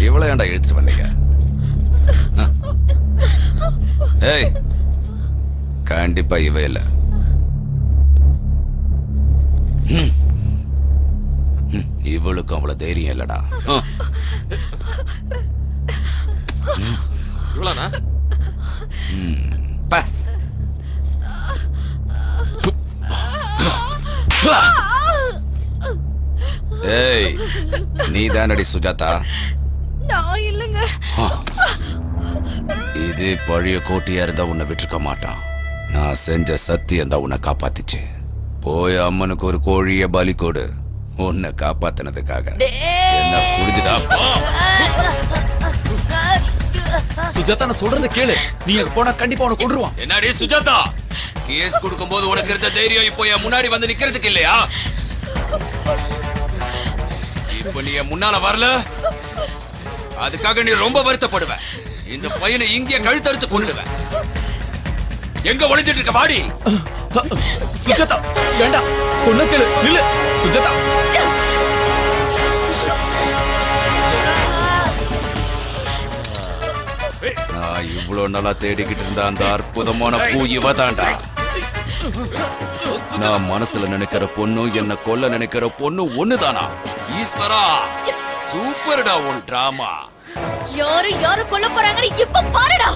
இவ்வளவு ஏன்டா இழுத்துட்டு வந்தீங்க? ஆ. ஏய் கண்டிப்பா இவ இல்ல. இவளுக்கும் அவ்வளவு தைரியம் இல்லடா. இவ்வளோண்ணா. ஏய் நீ தானடி சுஜாதா? நான் இல்லைங்க. இது பழைய கோட்டையா இருந்தா உன்னை விட்டுருக்க மாட்டான். நான் செஞ்ச சத்தியம் தான் உன்னை காப்பாத்திச்சு. போய் அம்மனுக்கு ஒரு கோழிய பலி கொடு. உன்னை காப்பாத்தினதுக்காக. என்ன புரிஞ்சுதா? போ. சுஜாதா நான் சொல்றத கேளு. நீ போனா கண்டிப்பா உனக்கு கொண்டுருவான் என்னடி சுஜாதா? கேஸ் கொடுக்கும்போது உனக்கு இருந்த தைரியம் இப்போ என் முன்னாடி வந்து நிக்கிறதுக்கு இல்லையா? இப்போ நீ என் முன்னால வரல. அதுக்காக நீ ரொம்ப வருத்தப்படுவ. இந்த பையனை இங்கே கழுத்தறுத்து கொண்டுடுவேன் எங்க ஒளிஞ்சிட்டு இருக்க? வாடி. சுஜாதா வேண்டாம் சொன்ன கேளு. நில்லு. சுஜாதா. நான் இவ்வளவு நாளா தேடிக்கிட்டு இருந்த அந்த அற்புதமான பூ இவ தாண்டா நான் மனசுல நினைக்கிற பொண்ணு என்ன கொல்ல நினைக்கிற பொண்ணு ஒண்ணுதானா? ஈஸ்வரா சூப்பர்டா உன் டிராமா யாரு யாரு கொல்ல போறாங்கன்னு இப்ப பாருடா.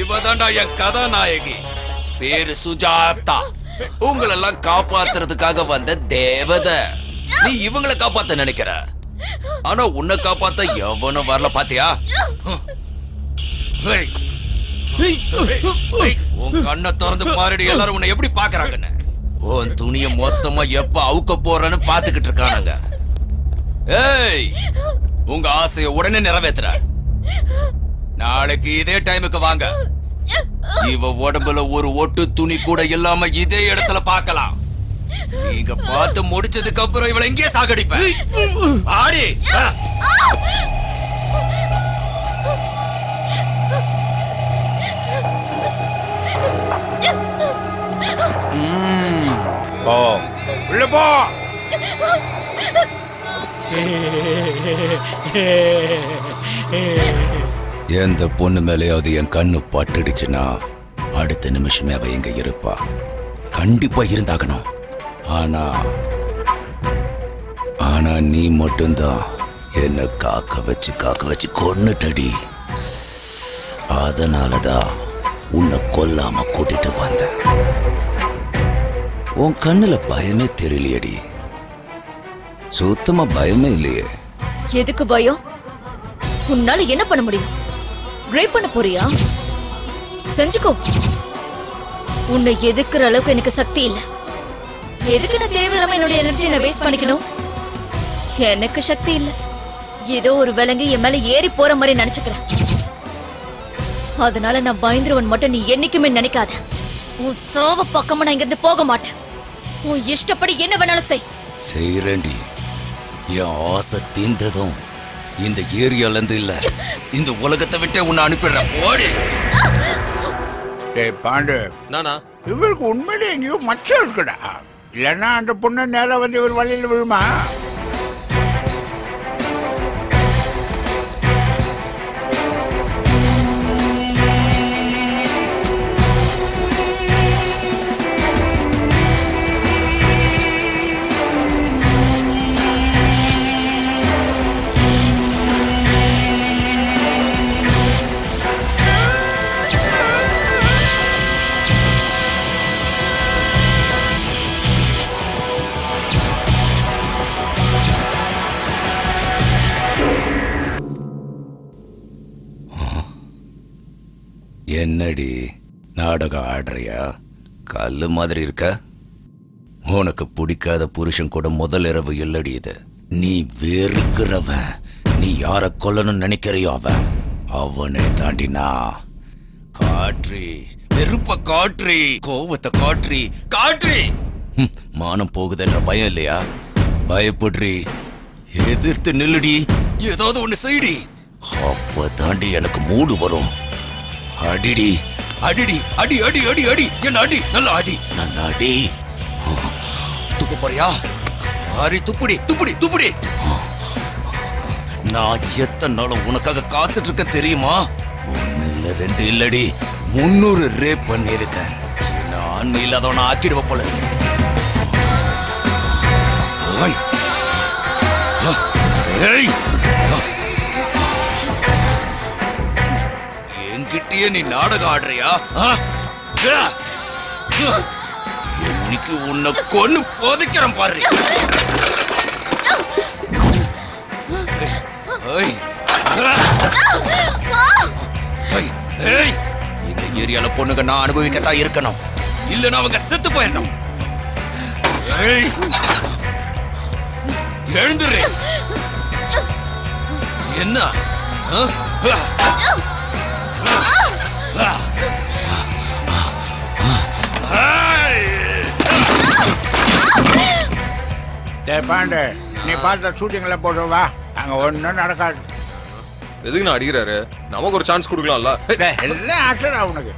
இவதாண்டா என் கதாநாயகி. பேரு சுஜாதா. உங்களெல்லாம் காப்பாத்துறதுக்காக வந்த தேவதை. நீ இவங்களை காப்பாத்த நினைக்கிற? ஆனா உன்னை காப்பாத்த எவனும் வரல பாத்தியா? உன் கண்ணை திறந்து பாருடி எல்லாரும் உன்னை எப்படி பாக்குறாங்கன்னு உன் துணியை மொத்தமா எப்ப அவுக்க போறன்னு பாத்துக்கிட்டு இருக்கானுங்க. ஏய் உங்க ஆசைய உடனே நிறைவேத்துற. நாளைக்கு இதே டைமுக்கு வாங்க. இவ உடம்புல ஒரு ஒட்டு துணி கூட இல்லாம இதே இடத்துல பார்க்கலாம். நீங்க பார்த்து முடிச்சதுக்கு அப்புறம் இவளை எங்கே சாகடிப்பேன். ஆடி. போ. உள்ள போ. எந்த பொண்ணு மேலேயாவது என் கண்ணு பட்டுடுச்சுன்னா அடுத்த நிமிஷமே அவ எங்க இருப்பா. கண்டிப்பா இருந்தாகணும். ஆனா ஆனா நீ மட்டும்தான் என்ன காக்க வச்சு காக்க வச்சு கொன்னுட்டடி. அதனாலதான் உன்னை கொல்லாம கூட்டிட்டு வந்தேன். உன் கண்ணுல பயமே தெரியலையடி. சுத்தமா பயமே இல்லையே. எதுக்கு பயம்? உன்னால என்ன பண்ண முடியும்? ரேப் பண்ண போறியா? செஞ்சுக்கோ. உன்னை எதுக்குற அளவுக்கு எனக்கு சக்தி இல்ல. எதுக்கு நான் தேவையில்லாம என்னுடைய எனர்ஜி நான் வேஸ்ட் பண்ணிக்கணும்? எனக்கு சக்தி இல்ல. ஏதோ ஒரு விலங்கு என் மேல ஏறி போற மாதிரி நினைச்சுக்கிறேன் அதனால நான் பயந்துருவன் மட்டும் நீ என்னைக்குமே நினைக்காத. உன் சாவ பக்கமா நான் இங்கிருந்து போக மாட்டேன். உன் இஷ்டப்படி என்ன வேணாலும் செய். செய்யறேன்டி என் ஆசை தீர்ந்ததும் இந்த ஏரியால இருந்து இல்ல. இந்த உலகத்தை விட்டே உன்னை அனுப்பிடுறேன். ஓடி. டேய் பாண்டு. நானா? இவருக்கு உண்மையிலே எங்கேயோ மச்சம் இருக்குடா. இல்லைன்னா அந்த பொண்ணு நேரா வந்து இவர் வழியில் விழுமா? நாடகம் ஆடுறியா? கல்லு மாதிரி இருக்க? உனக்கு பிடிக்காத புருஷன் கூட முதல் இரவு இல்லடி இது. நீ வெறுக்கிறவன். நீ யார கொல்லணும்னு நினைக்கிறியோ அவன். அவனை தாண்டினா காற்றி நெருப்ப காற்றி கோவத்தை காற்றி காற்றி மானம் போகுதுன்ற பயம் இல்லையா? பயப்படுறி. எதிர்த்து நில்லுடி. ஏதாவது ஒண்ணு செய்டி. அப்ப தாண்டி எனக்கு மூடு வரும். அடிடி. அடிடி அடி அடி அடி அடி. என்ன அடி? நல்லா அடி. நல்லா அடி. துப்பு போறியா? அரி துப்புடி துப்புடி துப்புடி. நான் எத்தனை நாளும் உனக்காக காத்துட்டு இருக்க தெரியுமா? ஒண்ணு இல்ல ரெண்டு இல்லடி. முன்னூறு ரேப் பண்ணிருக்கேன் நான் ஆண்மை இல்லாதவன ஆக்கிடுவ போல இருக்கேன். ஏய். காட்டியே நீ நாடகம் ஆடுறியா? இன்னைக்கு உன்னை கொன்னு போதைக்கிறேன் பாரு. இந்த ஏரியால பொண்ணுங்க நான் அனுபவிக்கத்தான் இருக்கணும். இல்லைன்னா அவங்க செத்து போயிடணும். ஏய். எழுந்துரு. என்ன? பாண்டு நீ பார்த்த ஷூட்டிங்ல போட்டு வா. அங்க ஒண்ணும் நடக்காது. எதுக்கு நான் அடிக்கிறாரு? நமக்கு ஒரு சான்ஸ் கொடுக்கலாம்ல. எல்லாம் ஆக்டர் அவனுக்கு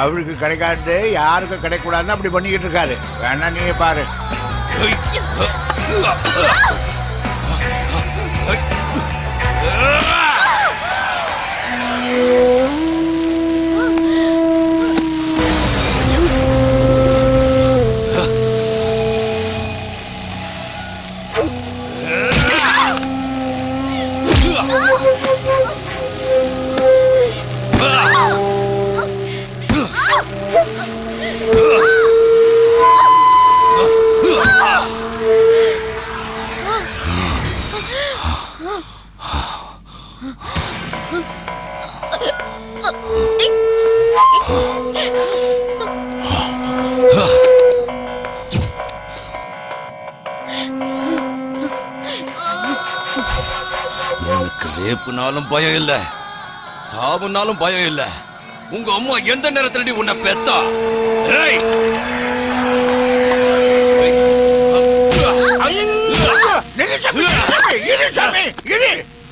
அவருக்கு கிடைக்காது யாருக்கும் கிடைக்கூடாதுன்னு அப்படி பண்ணிக்கிட்டு இருக்காரு. வேணா நீ பாரு. உனக்கு ரேப்புனாலும் பயம் இல்ல. சாவுனாலும் பயம் இல்ல. உங்க அம்மா எந்த நேரத்துல உன்னை பெத்தா.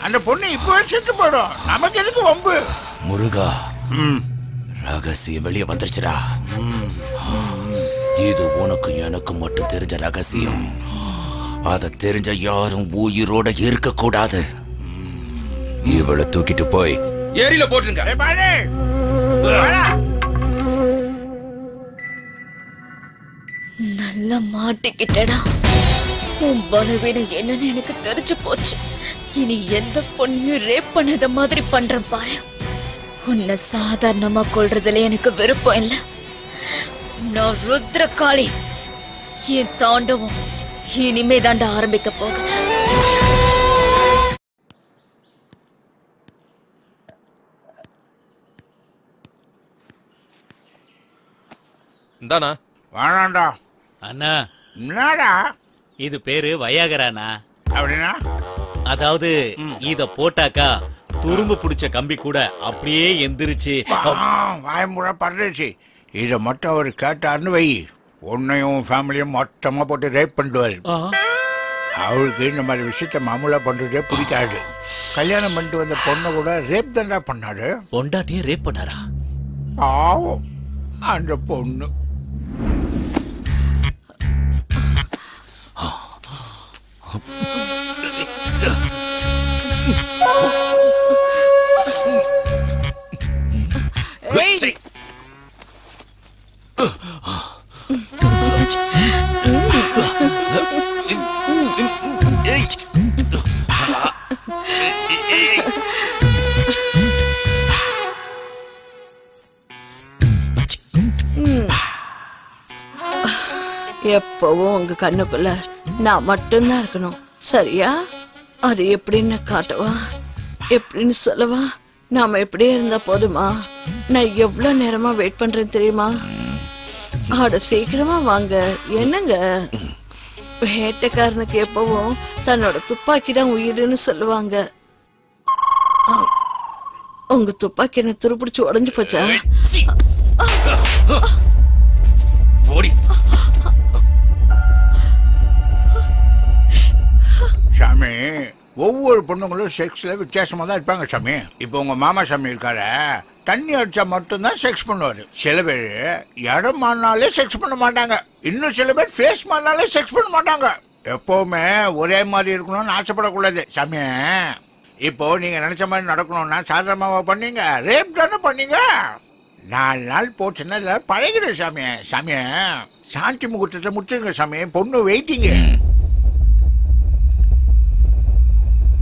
அந்த பொண்ணு இப்பவே செத்து போயிடும். நமக்கு எதுக்கு வம்பு? முருகா ரகசியம் வெளியே வந்துருச்சுடா. இது உனக்கு எனக்கு மட்டும் தெரிஞ்ச ரகசியம். அத தெரிஞ்ச யாரும் உயிரோட இருக்க கூடாது இவளை தூக்கிட்டு போய் ஏரியில போட்டுருங்க. நல்லா மாட்டிக்கிட்டடா. உன் பலவீனம் என்னன்னு எனக்கு தெரிஞ்சு போச்சு. இனி எந்த பொண்ணையும் ரேப் பண்ணாத மாதிரி பண்றேன் பாரு. உன்னை சாதாரணமா கொல்றதுல எனக்கு விருப்பம் இல்ல. நான் ருத்ரகாளி. என் தாண்டவம் இனிமே தாண்டா ஆரம்பிக்க போகுது. இந்தாண்ணா. வேணாம்டா அண்ணா. என்னடா இது பேரு வயாகரானா அப்படின்னா? அதாவது இத போட்டாக்கா துரும்பு பிடிச்ச கம்பி கூட அப்படியே எந்திரிச்சு வாய்முறை பரதேசி இதை மட்டும் அவர் கேட்டார்னு வை. உன்னையும் ஃபேமிலியும் மொத்தமாக போட்டு ரேப் பண்ணிடுவார். அவருக்கு இந்த மாதிரி விஷயத்த மாமூலா பண்றதே பிடிக்காது. கல்யாணம் பண்ணிட்டு வந்த பொண்ணை கூட ரேப் தான்டா பண்ணாரு. பொண்டாட்டியும் ரேப் பண்ணாரா? பாவம். அந்த பொண்ணு. ஏய், எப்பவும் உங்க கண்ணுக்குள்ள நான் மட்டும்தான் இருக்கணும். சரியா? அது எப்படின்னு காட்டவா? எப்படின்னு சொல்லவா? நாம எப்படியே இருந்தா போதுமா? நான் எவ்வளவு நேரமா வெயிட் பண்றேன் தெரியுமா? அட சீக்கிரமா வாங்க. என்னங்க? வேட்டைக்காரனுக்கு எப்பவும் தன்னோட துப்பாக்கி தான் உயிருன்னு சொல்லுவாங்க. உங்க துப்பாக்கி என்ன துருப்பிடிச்சு உடைஞ்சு போச்சா? சாமி. ஒவ்வொரு பொண்ணுங்களும் செக்ஸில் வித்தியாசமாக தான் இருப்பாங்க சாமி. இப்போ உங்கள் மாமா சாமி இருக்காரு தண்ணி அடித்தா மட்டும்தான் செக்ஸ் பண்ணுவார். சில பேர் இடம் மாறினாலே செக்ஸ் பண்ண மாட்டாங்க. இன்னும் சில பேர் ஃபேஸ் மாறினாலே செக்ஸ் பண்ண மாட்டாங்க. எப்போவுமே ஒரே மாதிரி இருக்கணும்னு ஆசைப்படக்கூடாது சாமி. இப்போ நீங்க நினைச்ச மாதிரி நடக்கணும்னா சாதாரணமாக பண்ணீங்க ரேப் தானே பண்ணீங்க. நாலு நாள் போச்சுன்னா பழகிடும் சாமி. சாமி சாந்தி முகூர்த்தத்தை முடிச்சுங்க சாமி. பொண்ணு வெயிட்டிங்க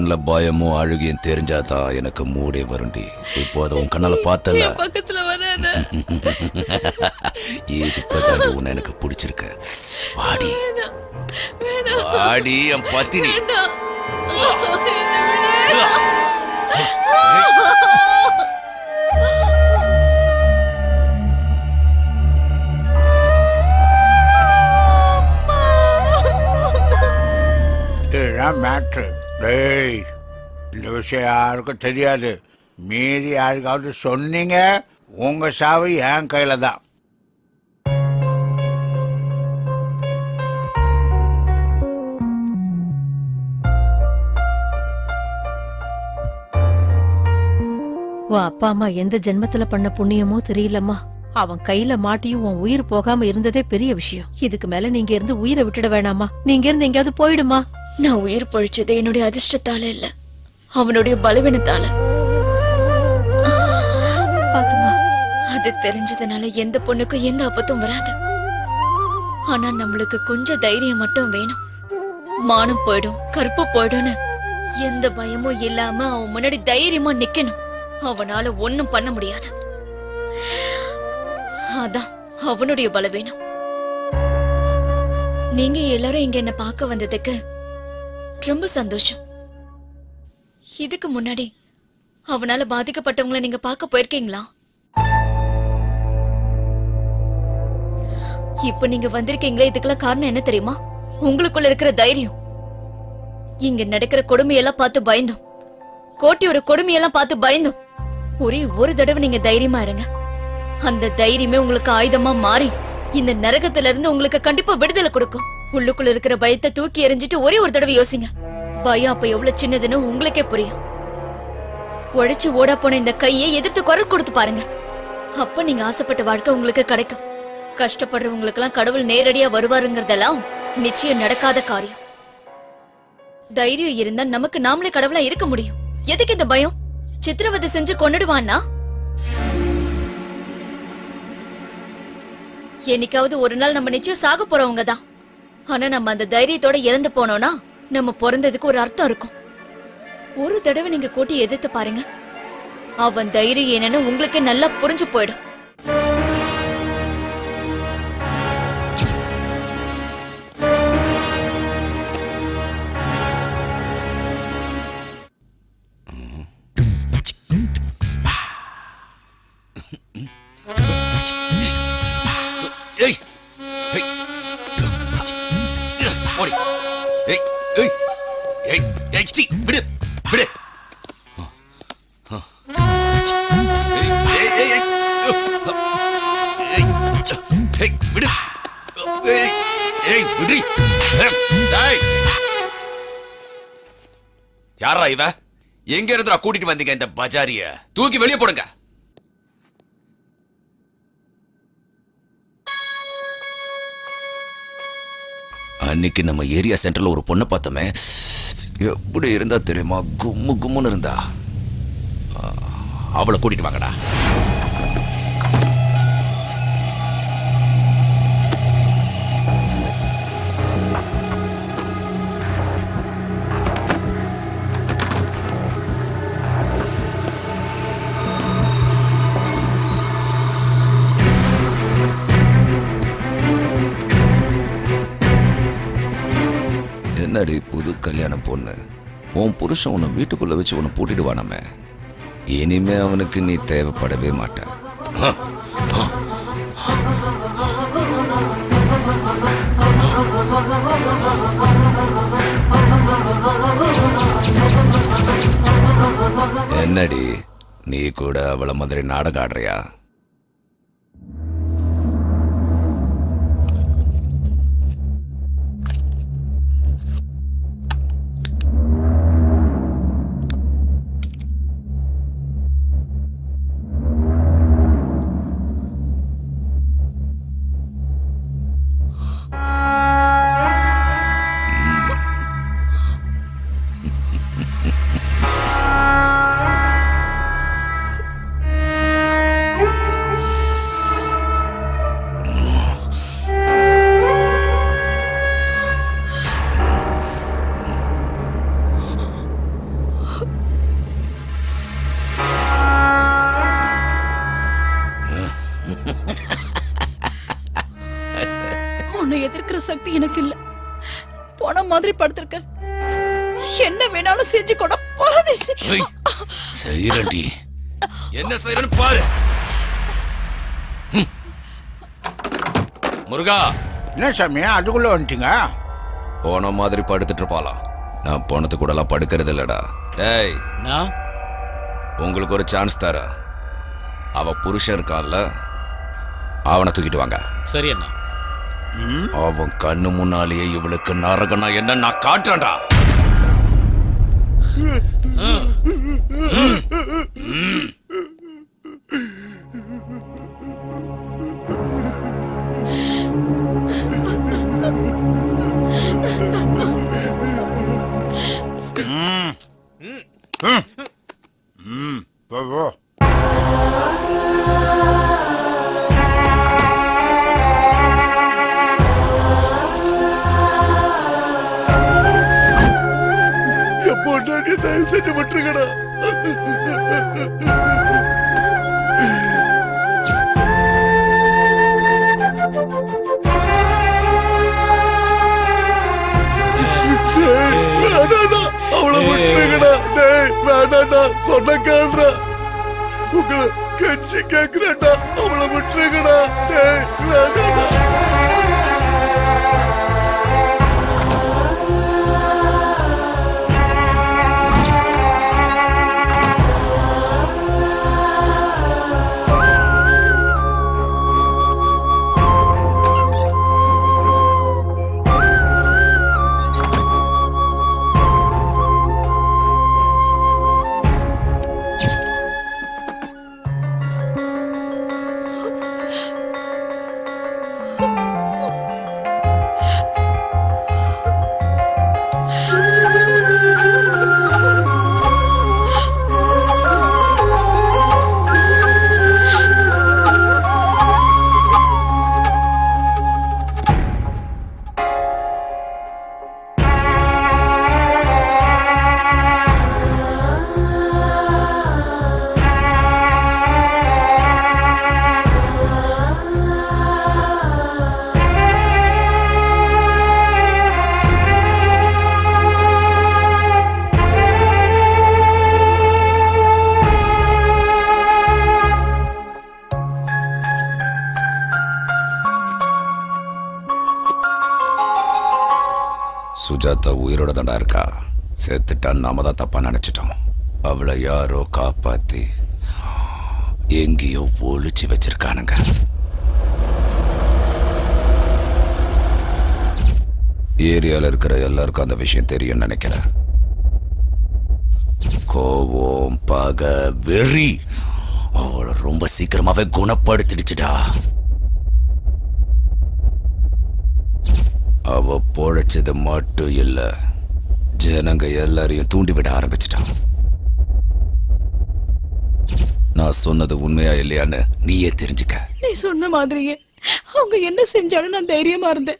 கண்ணில் பயமும் அழுகையும் தெரிஞ்சாதான் எனக்கு மூடே வருண்டி. இப்போ அதை உன் கண்ணால பார்த்தல பக்கத்துல வராத. [laughs] இப்பதான் உன்னை எனக்கு பிடிச்சிருக்கு. வாடி. வாடி என் பத்தினி. இதுதான் மேட்ரு டேய் இந்த விஷயம் யாருக்கும் தெரியாது. மீறி யாருக்காவது சொன்னீங்க உங்க சாவு என் கையில தான். உன் அப்பா அம்மா எந்த ஜென்மத்துல பண்ண புண்ணியமோ தெரியலம்மா. அவன் கையில மாட்டியும் உன் உயிர் போகாம இருந்ததே பெரிய விஷயம். இதுக்கு மேல நீங்க இருந்து உயிரை விட்டுட வேணாமா நீங்க இருந்து எங்கேயாவது போயிடுமா. நான் உயிர் பொழிச்சது என்னுடைய அதிர்ஷ்டத்தால இல்ல. அவனுடைய பலவீனத்தால. அது தெரிஞ்சதுனால எந்த பொண்ணுக்கும் எந்த ஆபத்தும் வராது. ஆனா நம்மளுக்கு கொஞ்சம் தைரியம் மட்டும் வேணும். மானம் போயிடும் கருப்பு போயிடும்னு. எந்த பயமும் இல்லாம அவன் முன்னாடி தைரியமா நிக்கணும். அவனால ஒண்ணும் பண்ண முடியாது. அதான் அவனுடைய பலவீனம். நீங்க எல்லாரும் இங்க என்ன பார்க்க வந்ததுக்கு ரொம்ப சந்தோஷம். இதுக்கு முன்னாடி அவனால பாதிக்கப்பட்டவங்கள நீங்க பார்க்க போயிருக்கீங்களா? இப்ப நீங்க வந்திருக்கீங்களே இதுக்கெல்லாம் காரணம் என்ன தெரியுமா? உங்களுக்குள்ள இருக்கிற தைரியம். இங்க நடக்கிற கொடுமையெல்லாம் பார்த்து பயந்தோம். கோட்டியோட கொடுமையெல்லாம் பார்த்து பயந்தோம். ஒரே ஒரு தடவை நீங்க தைரியமா இருங்க. அந்த தைரியமே உங்களுக்கு ஆயுதமா மாறி இந்த நரகத்துல இருந்து உங்களுக்கு கண்டிப்பா விடுதலை கொடுக்கும். உள்ளுக்குள்ள இருக்கிற பயத்தை தூக்கி எறிஞ்சிட்டு ஒரே ஒரு தடவை யோசிங்க. பயம் அப்ப எவ்வளவு சின்னதுன்னு உங்களுக்கே புரியும். உழைச்சு ஓட போன இந்த கையை எதிர்த்து குரல் கொடுத்து பாருங்க. அப்ப நீங்க ஆசைப்பட்ட வாழ்க்கை உங்களுக்கு கிடைக்கும். கஷ்டப்படுறவங்களுக்கெல்லாம் கடவுள் நேரடியா வருவாருங்கிறதெல்லாம் நிச்சயம் நடக்காத காரியம். தைரியம் இருந்தா நமக்கு நாமளே கடவுளா இருக்க முடியும். எதுக்கு இந்த பயம்? சித்திரவதை செஞ்சு கொண்டுடுவான்னா என்னைக்காவது ஒரு நாள் நம்ம நிச்சயம் சாக போறவங்க தான் ஆனா நம்ம அந்த தைரியத்தோட இறந்து போனோம்னா நம்ம பிறந்ததுக்கு ஒரு அர்த்தம் இருக்கும். ஒரு தடவை நீங்க கூட்டி எதிர்த்து பாருங்க. அவன் தைரியம் என்னன்னு உங்களுக்கு நல்லா புரிஞ்சு போயிடும். இவ? எங்க இருந்து கூட்டிட்டு வந்தீங்க இந்த பஜாரிய? தூக்கி வெளியே போடுங்க. அன்னைக்கு நம்ம ஏரியா சென்டர்ல ஒரு பொண்ணை பார்த்தோமே. எப்படி இருந்தா தெரியுமா? கும்மு கும்முன்னு இருந்தா. அவளை கூட்டிட்டு வாங்கடா. அடி புது கல்யாண பொண்ணு. உன் புருஷன் உன்னை வீட்டுக்குள்ளே வச்சு உன்னை பூட்டிடுவானாமே இனிமே அவனுக்கு நீ தேவைப்படவே மாட்ட. என்னடி நீ கூட அவளை மாதிரி நாடகம் ஆடுறியா? சாமி அதுக்குள்ள வந்துட்டீங்க? போன மாதிரி படுத்துட்டு இருப்பாளாம் நான் போனது கூட எல்லாம் படுக்கிறது இல்லடா. டேய் நான் உங்களுக்கு ஒரு சான்ஸ் தர. அவ புருஷன் இருக்கான்ல அவனை தூக்கிட்டு வாங்க. சரி அண்ணா. அவன் கண்ணு முன்னாலேயே இவளுக்கு நரகனா என்ன நான் காட்டுறேன்டா. எல்லாருக்கும் அந்த விஷயம் தெரியும் நினைக்கிறேன். கோவம் பக வெறி. அவளை ரொம்ப சீக்கிரமாவே குணப்படுத்திடுச்சுடா. அவ பொழைச்சது மட்டும் இல்ல ஜனங்க எல்லாரையும் தூண்டிவிட ஆரம்பிச்சிட்டான் நான் சொன்னது உண்மையா இல்லையான்னு நீயே தெரிஞ்சுக்க. நீ சொன்ன மாதிரியே அவங்க என்ன செஞ்சாலும் நான் தைரியமா இருந்தேன்.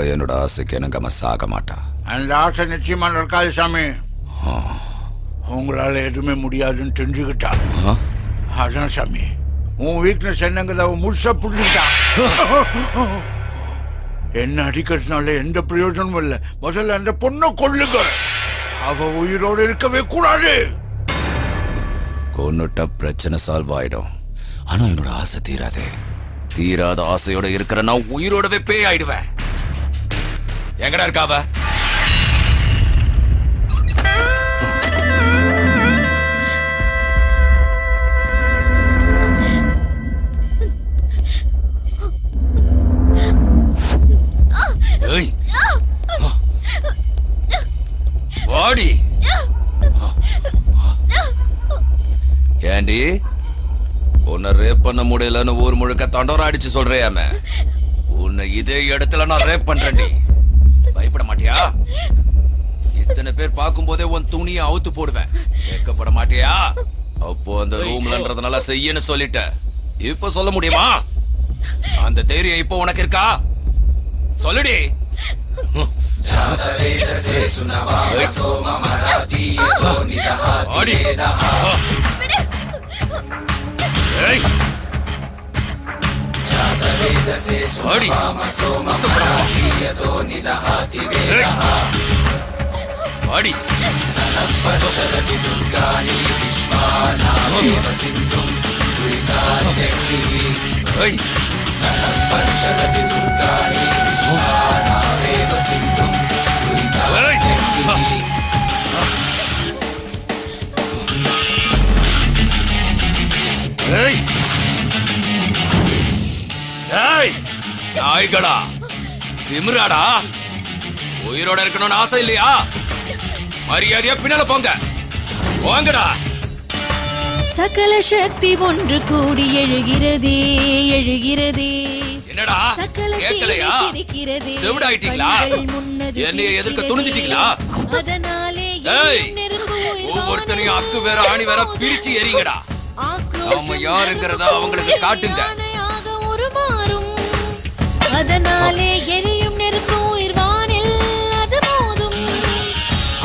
அவ என்னோட ஆசைக்கு எனக்கு சாக மாட்டா. அந்த ஆசை நிச்சயமா நடக்காது சாமி. உங்களால எதுவுமே முடியாதுன்னு தெரிஞ்சுக்கிட்டா. அதான் சாமி. உன் வீக்னஸ் என்னங்கிறத அவன் முழுசா புரிஞ்சுக்கிட்டா. என்ன அடிக்கிறதுனால எந்த பிரயோஜனமும் இல்லை. முதல்ல அந்த பொண்ணை கொல்லுங்க. அவ உயிரோடு இருக்கவே கூடாது. கொன்னுட்டா பிரச்சனை சால்வ் ஆயிடும். ஆனா என்னோட ஆசை தீராதே. தீராத ஆசையோட இருக்கிற நான் உயிரோடவே பேய் ஆயிடுவேன். எங்கடா இருக்காவ வாடி. ஏண்டி? உன்னை ரேப் பண்ண முடியலன்னு ஊர் முழுக்க தண்டோரா அடிச்சு சொல்றியாம? உன்னை இதே இடத்துல நான் ரேப் பண்றேன்டி. பயப்பட மாட்டியா இத்தனை பேர் பார்க்கும்போதே உன் துணியை அவுத்து போடுவேன். கேட்கப்பட மாட்டியா அப்போ அந்த ரூம்லன்றதுனால செய்யன்னு சொல்லிட்ட. இப்ப சொல்ல முடியுமா? அந்த தைரியம் இப்போ உனக்கு இருக்கா? சொல்லுடி. ஆடி. ஏய். వాడి సనపశరతి దుర్గాణి విశ్వానామేవ సింధుం దురితాన్యగ్నిః ఓయ్ సనపశరతి దుర్గాణి విశ్వానామేవ సింధుం దురితాన్యగ్నిః Hey! ஏய் நாய்களா? திமிராடா? உயிரோட இருக்கணும்னு ஆசை இல்லையா? மரியாதையா பின்னால போங்க. போங்கடா. சகல சக்தி ஒன்று கூடி எழுகிறதே எழுகிறதே. என்னடா? கேட்கலையா. செவிடாயிட்டீங்களா? என்னைய எதிர்க்க. துணிஞ்சிட்டீங்களா? அதனாலே ஒவ்வொருத்தனையும் அக்கு வேற ஆணி வேற பிரிச்சு எறிங்கடா நாம யாருங்கிறத அவங்களுக்கு காட்டுங்க. அதனாலே எரியும் நெருப்பு உயிர் வானில் அது மோதும்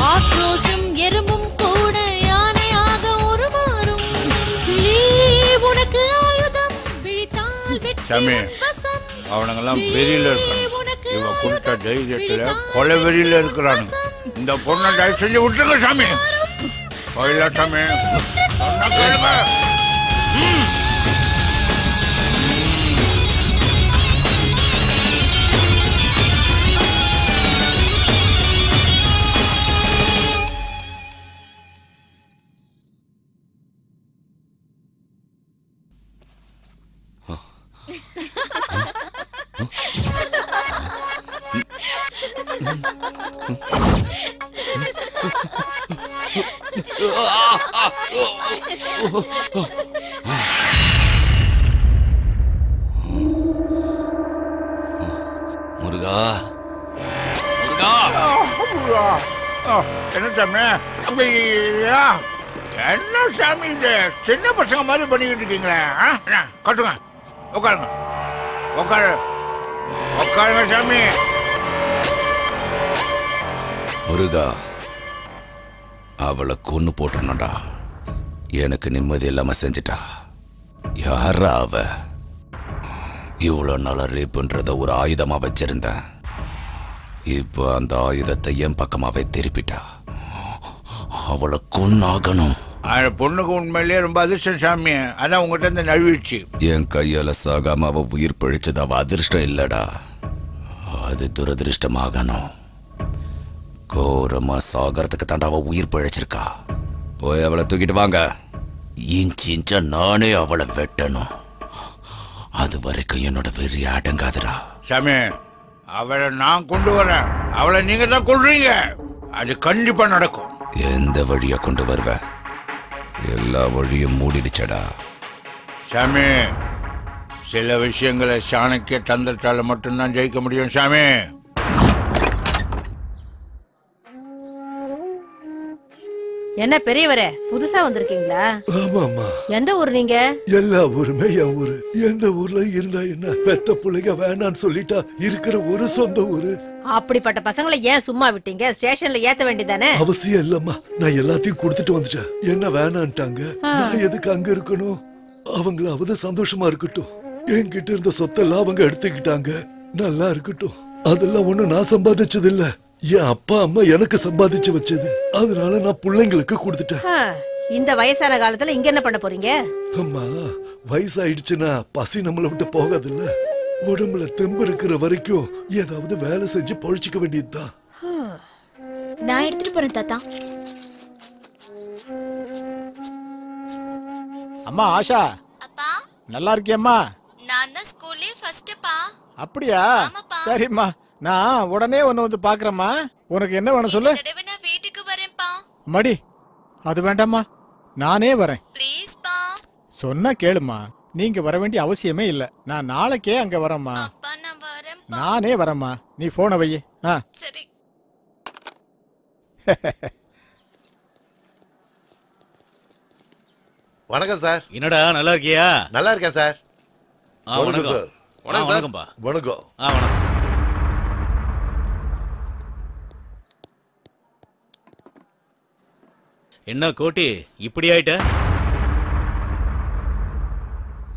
ஆக்ரோஷம் எறும்பும் கூட யானையாக உருமாறும். உனக்கு ஆயுதம் விழித்தால் வெற்றி அவனுங்கெல்லாம் வெறியில இருக்கணும் இவ கொடுத்த தைரியத்துல கொலை வெறியில இருக்கிறானுங்க இந்த பொண்ணை தயவு செஞ்சு விட்டுருங்க சாமி. போயிடலாம் சாமி. முருகா. முருகா. முருகா. என்ன சாமி? அப்படியா என்ன சாமி இது? சின்ன பசங்க மாதிரி பண்ணிக்கிட்டு இருக்கீங்களே கட்டுங்க. உட்காருங்க. உட்காரு. உட்காருங்க சாமி. முருகா அவளை கொன்னு போட்டுருணும்டா எனக்கு நிம்மதி இல்லாம செஞ்சிட்டா. யாரா அவ? இவ்வளவு நாளா ரேப்புன்றத ஒரு ஆயுதமா வச்சிருந்தேன். இப்போ அந்த ஆயுதத்தை என் பக்கமாவே திருப்பிட்டா. அவளை கொன்னாகணும். பொண்ணுக்கு உண்மையிலேயே ரொம்ப அதிர்ஷ்டம் சாமி. அதான் உங்ககிட்ட இருந்து நழுவிடுச்சு. என் கையால சாகாம அவ உயிர் பிழைச்சது அவ அதிர்ஷ்டம் இல்லடா. அது துரதிருஷ்டமாகணும். கோரமா சாகறதுக்கு தாண்டா அவ உயிர் பிழைச்சிருக்கா. போய் அவளை தூக்கிட்டு வாங்க. இன்ச் இன்ச்சா நானே அவளை வெட்டணும். அது வரைக்கும் என்னோட வெறி அடங்காதுடா. சாமி அவளை நான் கொண்டு வரேன். அவளை நீங்க தான் கொள்றீங்க அது கண்டிப்பா நடக்கும். எந்த வழியா கொண்டு வருவ? எல்லா வழியும் மூடிடுச்சடா. சாமி சில விஷயங்களை சாணக்கிய தந்திரத்தால மட்டும்தான் ஜெயிக்க முடியும் சாமி என்ன பெரியவரே புதுசா வந்திருக்கீங்களா? ஆமாமா எந்த ஊர் நீங்க? எல்லா ஊருமே என் ஊரு. எந்த ஊர்ல இருந்தா என்ன பெத்த பிள்ளைங்க வேணான்னு சொல்லிட்டா இருக்கிற ஒரு சொந்த ஊரு. அப்படிப்பட்ட பசங்களை ஏன் சும்மா விட்டீங்க? ஸ்டேஷன்ல ஏத்த வேண்டியதானே அவசியம் இல்லம்மா. நான் எல்லாத்தையும் கொடுத்துட்டு வந்துட்டேன். என்ன வேணான்ட்டாங்க? நான் எதுக்கு அங்க இருக்கணும்? அவங்களாவது சந்தோஷமா இருக்கட்டும். என்கிட்ட இருந்த சொத்தெல்லாம் அவங்க எடுத்துக்கிட்டாங்க. நல்லா இருக்கட்டும். அதெல்லாம் ஒண்ணும் நான் சம்பாதிச்சது இல்ல என் அப்பா அம்மா எனக்கு சம்பாதிச்சு வச்சது. அதனால நான் பிள்ளைங்களுக்கு கொடுத்துட்டேன். இந்த வயசான காலத்துல இங்க என்ன பண்ண போறீங்க? அம்மா வயசாயிடுச்சுன்னா பசி நம்மளை விட்டு போகாதுல்ல. உடம்புல தெம்பு இருக்கிற வரைக்கும் ஏதாவது வேலை செஞ்சு பொழைச்சிக்க வேண்டியதுதான். நான் எடுத்துட்டு போறேன் தாத்தா. அம்மா ஆஷா. நல்லா இருக்கியம்மா? நான் தான் ஸ்கூல்லே ஃபர்ஸ்ட்ப்பா அப்படியா? சரிம்மா. நான் உடனே ஒன்னு வந்து பாக்குறேம்மா. உனக்கு என்ன வேணும் சொல்லு? நான் வீட்டுக்கு வரேன்ப்பா. மடி அது வேண்டாம்மா. நானே வரேன். ப்ளீஸ்ப்பா சொன்னா கேளுமா நீங்க வர வேண்டிய அவசியமே இல்ல. நான் நாளைக்கே அங்க வரேம்மா. அப்பா நான் வரேன் நானே வரேம்மா. நீ போனை வை. ஆ. சரி. வணக்கம் சார். என்னடா நல்லா இருக்கியா? நல்லா இருக்கேன் சார். ஆ, வணக்கம். சார். வணக்கம்பா வணக்கம். ஆ வணக்கம். என்ன கோட்டி இப்படி ஆயிட்ட?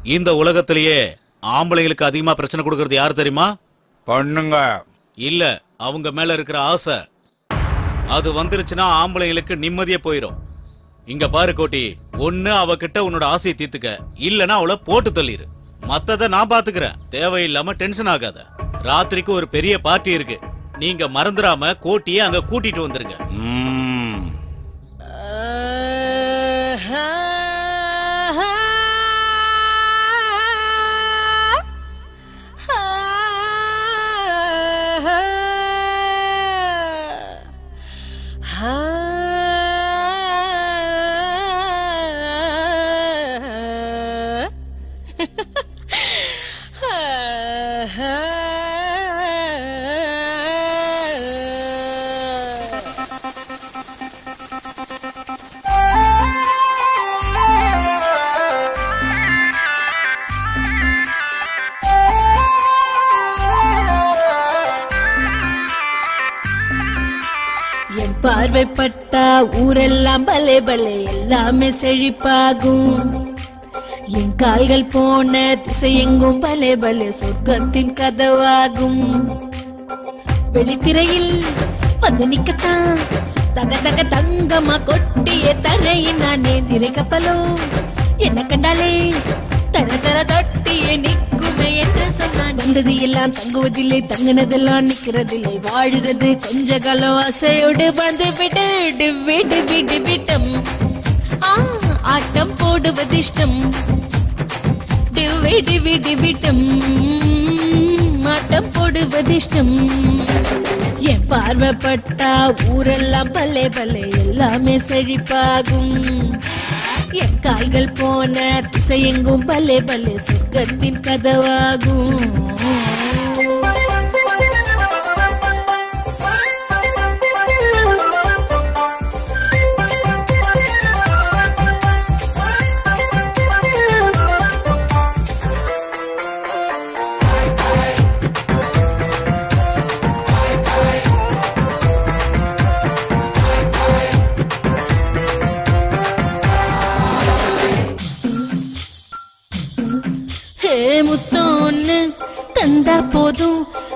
இந்த உலகத்திலேயே ஆம்பளைங்களுக்கு அதிகமா பிரச்சனை கொடுக்கறது யார் தெரியுமா? பண்ணுங்க. இல்ல அவங்க மேல இருக்கிற ஆசை. அது வந்துருச்சுன்னா ஆம்பளைங்களுக்கு நிம்மதியே போயிடும் இங்க பாரு கோட்டி ஒண்ணு அவகிட்ட உன்னோட ஆசையை தீர்த்துக்க. இல்லனா அவளை போட்டு தள்ளிரு. மத்தத நான் பாத்துக்கிறேன். தேவையில்லாம டென்ஷன் ஆகாத. ராத்திரிக்கு ஒரு பெரிய பார்ட்டி இருக்கு. நீங்க மறந்துடாம கோட்டியை அங்க கூட்டிட்டு வந்துருங்க. பார்வைப்பட்டா ஊரெல்லாம் பலே பலே எல்லாமே செழிப்பாகும். என் கால்கள் போன திசை எங்கும் பலே பலே சொர்க்கத்தின் கதவாகும். வெளித்திரையில் வந்து நிக்கத்தான் தக தக தங்கமா கொட்டிய தரையின் நானே திரை கப்பலோ என்ன கண்டாலே தர தர தொட்டியே நிற்குமே என்று சொல்ல வந்தது எல்லாம் தங்குவதில்லை தங்குனதெல்லாம் நிக்கிறதில்லை வாழுறது கொஞ்ச காலம் ஆசையோடு வந்து விடு டிவ்வி டிவ்வி விட்டம் ஆ ஆட்டம் போடுவது இஷ்டம். விடு டிவி விட்டம் ஆட்டம் போடுவது இஷ்டம். என் பார்வைப்பட்டா ஊரெல்லாம் பல்லே பல்லே எல்லாமே செழிப்பாகும். என் கால்கள் போன திசை எங்கும் பலே பல்லே சொர்க்கத்தின் கதவாகும்.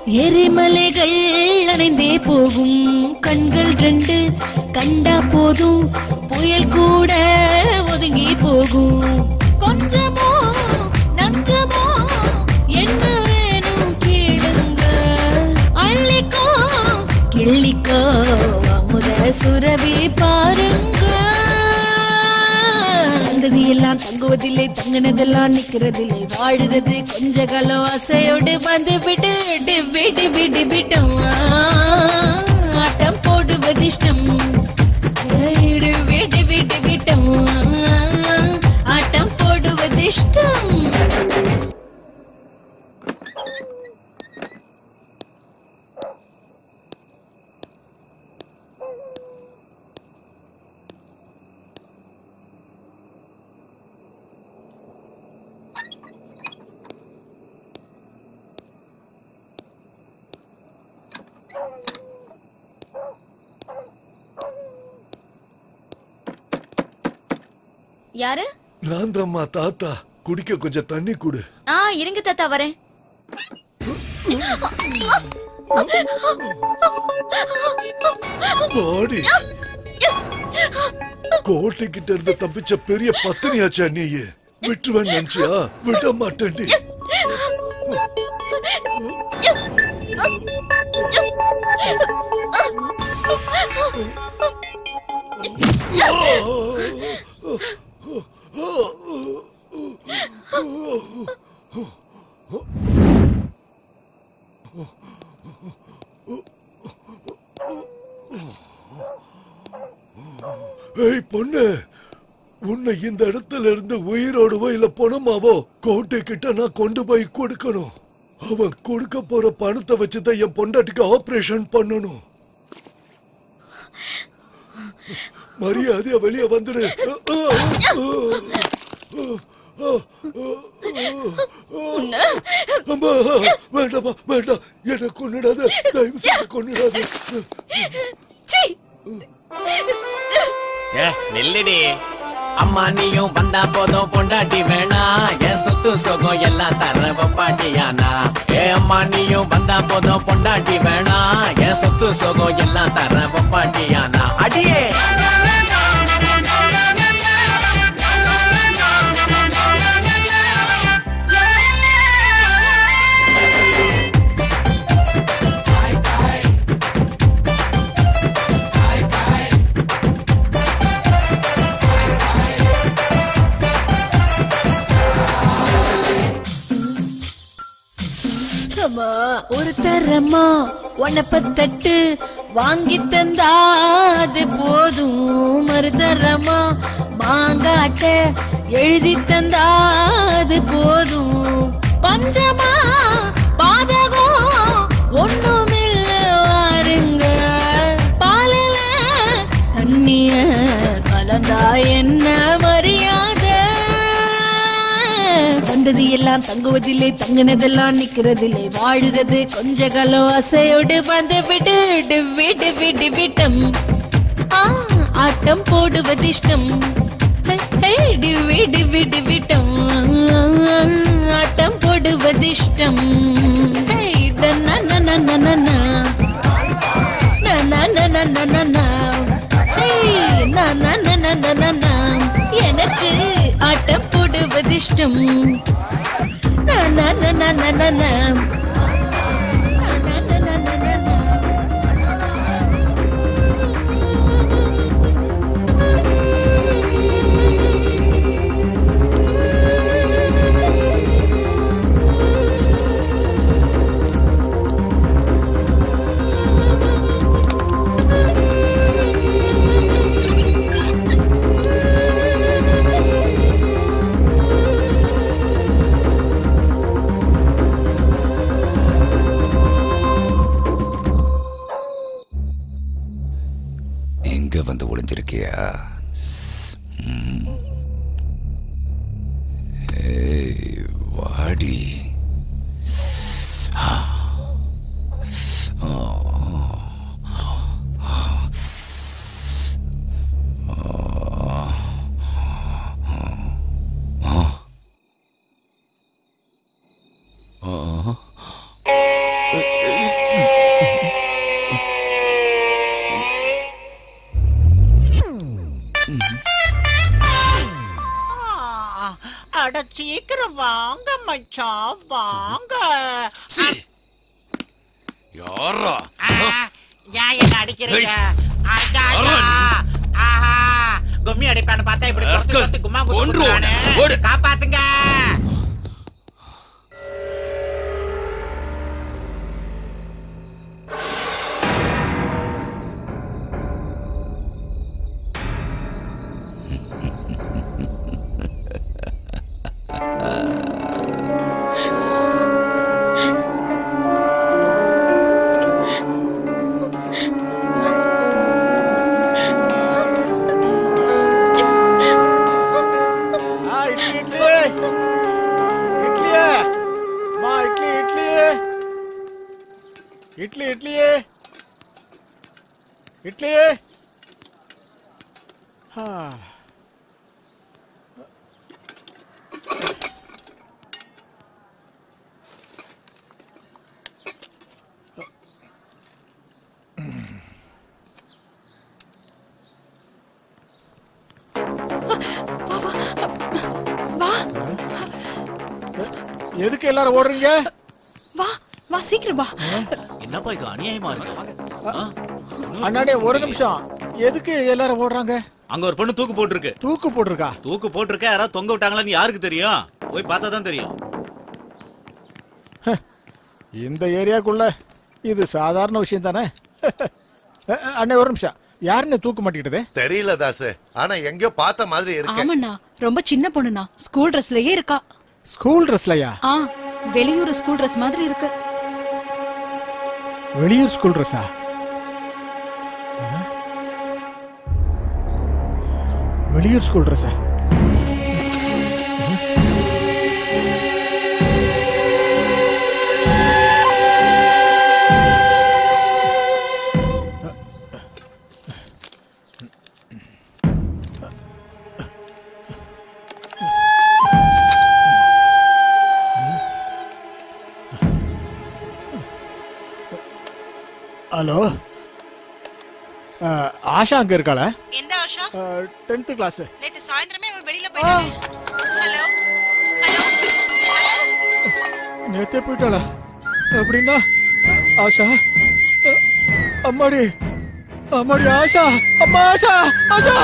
எரிமலைகள் அணைந்தே போகும். கண்கள் ரெண்டு கண்டா போதும். புயல் கூட ஒதுங்கி போகும். கொஞ்சமோ நஞ்சமோ என்ன வேணும் கேளுங்க. அள்ளிக்கோ கிள்ளிக்கோ அமுத சுரவி பாருங்க. எல்லாம் தங்குவதில்லை தங்கினதெல்லாம் நிக்கிறதில்லை வாழுறது கொஞ்ச காலம் ஆசையோடு வந்து விட்டு டிவி டிவி டிவிட்டும் ஆட்டம் போடுவது இஷ்டம். டிவி டிவி டிவிட்டும் ஆட்டம் போடுவது இஷ்டம். யாரு? நான் தாம்மா தாத்தா. குடிக்க கொஞ்சம் தண்ணி குடு. ஆ இருங்க தாத்தா வரேன். பாடி. கோட்டை கிட்ட இருந்து தப்பிச்ச பெரிய பத்தினியாச்சா நீ விட்டுருவேன் நினைச்சியா? விட மாட்டேன்டி இருந்து உயிரோடவோ இல்ல பணமாவோ கோட்டை கிட்ட நான் கொண்டு போய் கொடுக்கணும். அவன் கொடுக்க போற பணத்தை வச்சுதான் என் பொண்டாட்டிக்கு ஆபரேஷன் பண்ணணும். மரியாதையா வெளியே வந்துடு அம்மா வேண்டாமா வேண்டாம். என்ன கொன்னுடாத தயவு செய்து கொன்னுடாத. ஏ நில்லுடி. அம்மா நீயும் வந்தா போதும் பொண்டாட்டி வேணா. என் சொத்து சுகம் எல்லாம் தர பாட்டியானா? ஏ அம்மா நீயும் வந்தா போதும் பொண்டாட்டி வேணா. என் சொத்து சுகம் எல்லாம் தர பாட்டியானா? அடியே! அம்மா ஒரு தரமா? உனப்பத்தட்டு வாங்கி தந்தாது போதும். போதும் மறுதரமா மாங்காட்ட எழுதி தந்தாது போதும். பஞ்சமா? பாதகம்? ஒண்ணுமில்ல வாருங்க. பாலில தண்ணிய கலந்தா என்ன வந்தது எல்லாம் தங்குவதில்லை தங்கினதெல்லாம் நிக்கிறதில்லை வாழுறது கொஞ்ச காலம் அசையோடு வந்து விடு டிவி டிவி டிவிட்டம் ஆ, ஆட்டம் போடுவது இஷ்டம் விடு விடு டிவி டிவி டிவிட்டம் ஆட்டம் போடுவது இஷ்டம் எனக்கு ஆட்டம் போடுவது அண்ணாடே ஒரு நிமிஷம். எதுக்கு எல்லாரும் ஓடுறாங்க? அங்க ஒரு பொண்ணு தூக்கு போட்டிருக்கு. தூக்கு போட்டிருக்கா? தூக்கு போட்டிருக்க யாராவது தொங்க விட்டாங்களான்னு யாருக்கு தெரியும்? போய் பார்த்தா தான் தெரியும். இந்த ஏரியாக்குள்ள இது சாதாரண விஷயம் தானே? அண்ணே ஒரு நிமிஷம். யாருன்னு தூக்க மாட்டிக்கிட்டது? தெரியல தாசு. ஆனா எங்கேயோ பார்த்த மாதிரி இருக்கு. ஆமாண்ணா ரொம்ப சின்ன பொண்ணுண்ணா. ஸ்கூல் ட்ரெஸ்லயே இருக்கா. ஸ்கூல் ட்ரெஸ்லயா? ஆ வெளியூர் ஸ்கூல் ட்ரெஸ் மாதிரி இருக்கு. வெளியூர் ஸ்கூல் ட்ரெஸ்ஸா? வெளியூர் ஸ்கூல் ட்ரெஸ்ஸா ஹலோ ஆஷா அங்க இருக்காளா? எந்த ஆஷா? டென்த் கிளாஸ் நேத்து சாயந்தரமே அவ வெளியில போயிட்டாங்க ஹலோ? நேத்தே போயிட்டாளா? அப்படின்னா ஆஷா அம்மாடி அம்மாடி ஆஷா அம்மா ஆஷா ஆஷா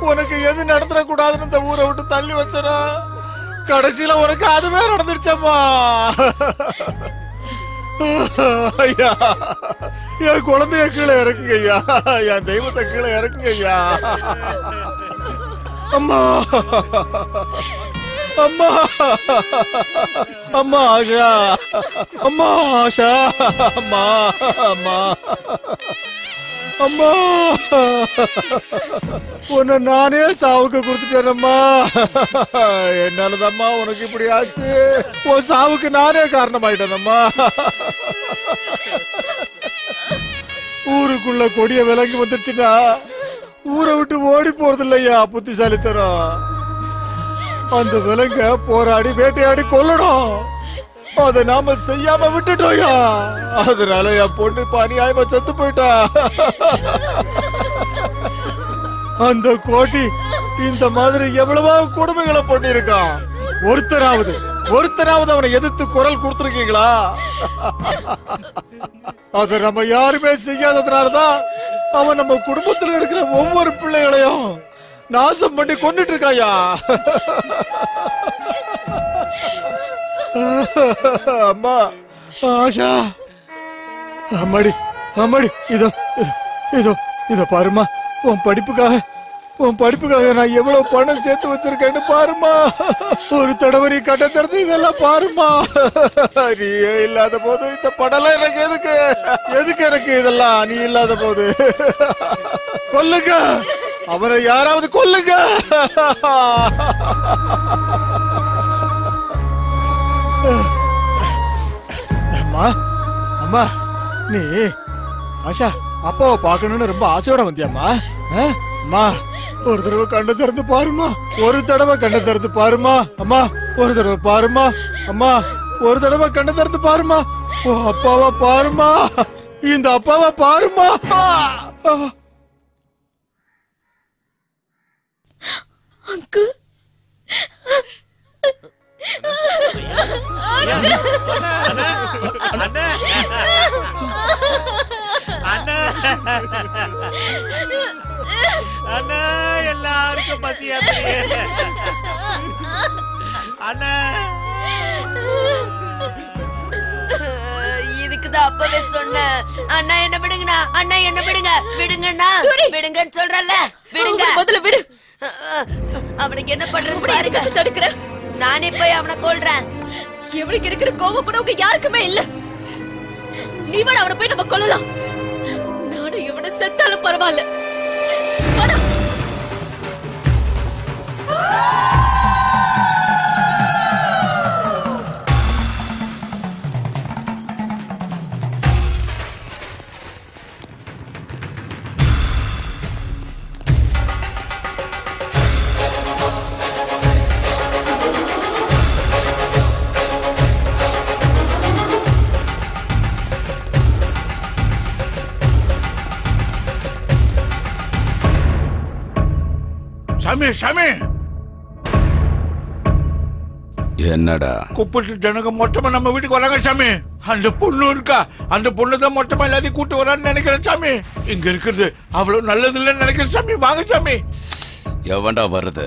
உனக்கு எது நடந்துட கூடாதுன்னு இந்த ஊரை விட்டு தள்ளி வச்சனா கடைசியில உனக்கு அதுவே நடந்துருச்சம்மா. ஐயா என் குழந்தைய கீழே இறக்குங்க ஐயா. என் தெய்வத்தை கீழே இறக்குங்க ஐயா. அம்மா. அம்மா. அம்மா ஆஷா. அம்மா ஆஷா. அம்மா அம்மா. அம்மா. உன்னை நானே சாவுக்கு கொடுத்துட்டேனம்மா என்னாலதாம்மா உனக்கு இப்படி ஆச்சு? உன் சாவுக்கு நானே காரணமாயிட்டேனம்மா. ஊருக்குள்ள கொடிய விலங்கு வந்துருச்சுன்னா ஊரை விட்டு ஓடி போறது இல்லையா புத்திசாலித்தனம்? அந்த விலங்க போராடி வேட்டையாடி கொல்லணும். அதை நாம செய்யாம விட்டுட்டோயா? அதனால என் பொண்ணு இப்ப அநியாயமா செத்து போயிட்டா. அந்த கோட்டி இந்த மாதிரி எவ்வளவோ கொடுமைகளை பண்ணிருக்கான் ஒருத்தராவது ஒருத்தராவது அவனை எதிர்த்து குரல் கொடுத்துருக்கீங்களா? அத நம்ம யாருமே செய்யாததுனாலதான் அவன் நம்ம குடும்பத்துல இருக்கிற ஒவ்வொரு பிள்ளைகளையும் நாசம் பண்ணி கொண்டுட்டு இருக்காயா? [laughs] அம்மா. ஆஷா. அம்மாடி அம்மாடி இதோ இதோ, இதோ பாருமா உன் படிப்புக்காக உன் படிப்புக்காக நான் எவ்வளவு பணம் சேர்த்து வச்சிருக்கேன்னு பாருமா ஒரு தடவை கட்ட திறந்து இதெல்லாம் பாருமா நீயே இல்லாத போது இந்த படம்லாம் எனக்கு எதுக்கு? எதுக்கு எனக்கு இதெல்லாம்? நீ இல்லாத போது. கொல்லுங்க. அவரை யாராவது கொல்லுங்க. அம்மா அம்மா நீ ஆஷா அப்பாவை பார்க்கணும்னு ரொம்ப ஆசையோட வந்தியாம்மா அம்மா ஒரு தடவை கண்ணை திறந்து பாருமா ஒரு தடவை கண்ணை திறந்து பாருமா அம்மா ஒரு தடவை பாருமா அம்மா ஒரு தடவை கண்ணை திறந்து பாருமா ஓ அப்பாவை பாருமா இந்த அப்பாவை பாருமா அங்கு அண்ணா எல்லாருக்கும் பசியா அண்ணா இதுக்குதான் அப்பவே சொன்னேன். அண்ணா என்ன விடுங்கண்ணா. அண்ணா என்ன விடுங்க. விடுங்கண்ணா. விடுங்கன்னு சொல்றல விடுங்க. முதல்ல விடு. அவனுக்கு என்ன பண்றது பாருங்க. தடுக்கிற நானே போய் அவனை கொல்றேன். இவனுக்கு இருக்கிற கோபம் கூட உங்க யாருக்குமே இல்ல. நீ வேணா அவனை போய் நம்ம கொல்லலாம். நானும் இவனை செத்தாலும் பரவாயில்ல. வாடா. சாமி சாமி என்னடா? குப்பத்து ஜனங்க மொத்தமா நம்ம வீட்டுக்கு வராங்க சாமி அந்த பொண்ணு இருக்கா? அந்த பொண்ணு தான் மொத்தமா எல்லாத்தையும் கூட்டு வரான்னு நினைக்கிறேன் சாமி இங்க இருக்கிறது அவ்வளவு நல்லது இல்லைன்னு நினைக்கிறேன் சாமி வாங்க சாமி எவன்டா வருது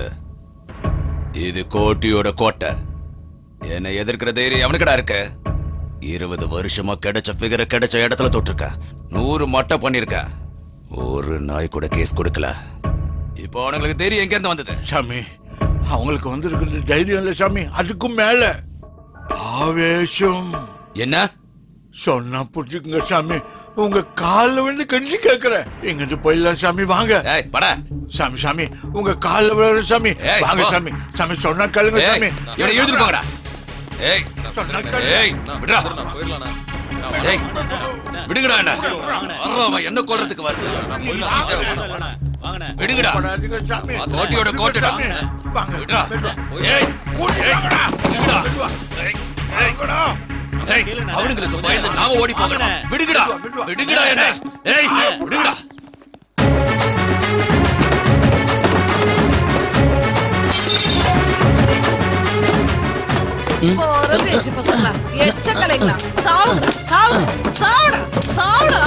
இது கோட்டியோட கோட்டை. என்னை எதிர்க்கிற தைரியம் எவனுக்கடா இருக்கு? இருபது வருஷமா கிடைச்ச ஃபிகரை கிடைச்ச இடத்துல தொட்டிருக்க. நூறு மட்டை பண்ணிருக்க. ஒரு நாய் கூட கேஸ் கொடுக்கல. இப்போ அவனுங்களுக்கு தைரியம் எங்க இருந்து வந்தது? சாமி அவங்களுக்கு வந்திருக்கிறது தைரியம் இல்ல சாமி அதுக்கும் மேல. ஆவேசம். என்ன? சொன்னா புரிஞ்சுக்குங்க சாமி உங்க கால்ல விழுந்து கெஞ்சி கேக்குறேன் இங்கிருந்து போயிடலாம் சாமி வாங்க. படா. சாமி சாமி உங்க கால்ல விழுற சாமி ஏய், வாங்க. சாமி சாமி சொன்னா கேளுங்க ஏய், சாமி இவனை போங்கடா. ஏய் சொன்னா ஏய் ஏய் விடுங்கடா என்ன. என்ன கொல்றதுக்கு வருது. விடுங்கடா. கோட்டையோட கோட்டைடா வாங்க விடுடா ஏய் ஏய், விடுடா அவனுங்களுக்கு பயந்து நாம ஓடி போகணும். விடுங்கடா. விடுங்கடா என்ன? ஏய். விடுங்கடா. போற தேசி பசங்களா எச்ச கலைங்களா சாவுடா சாவுடா சாவுடா சாவுடா.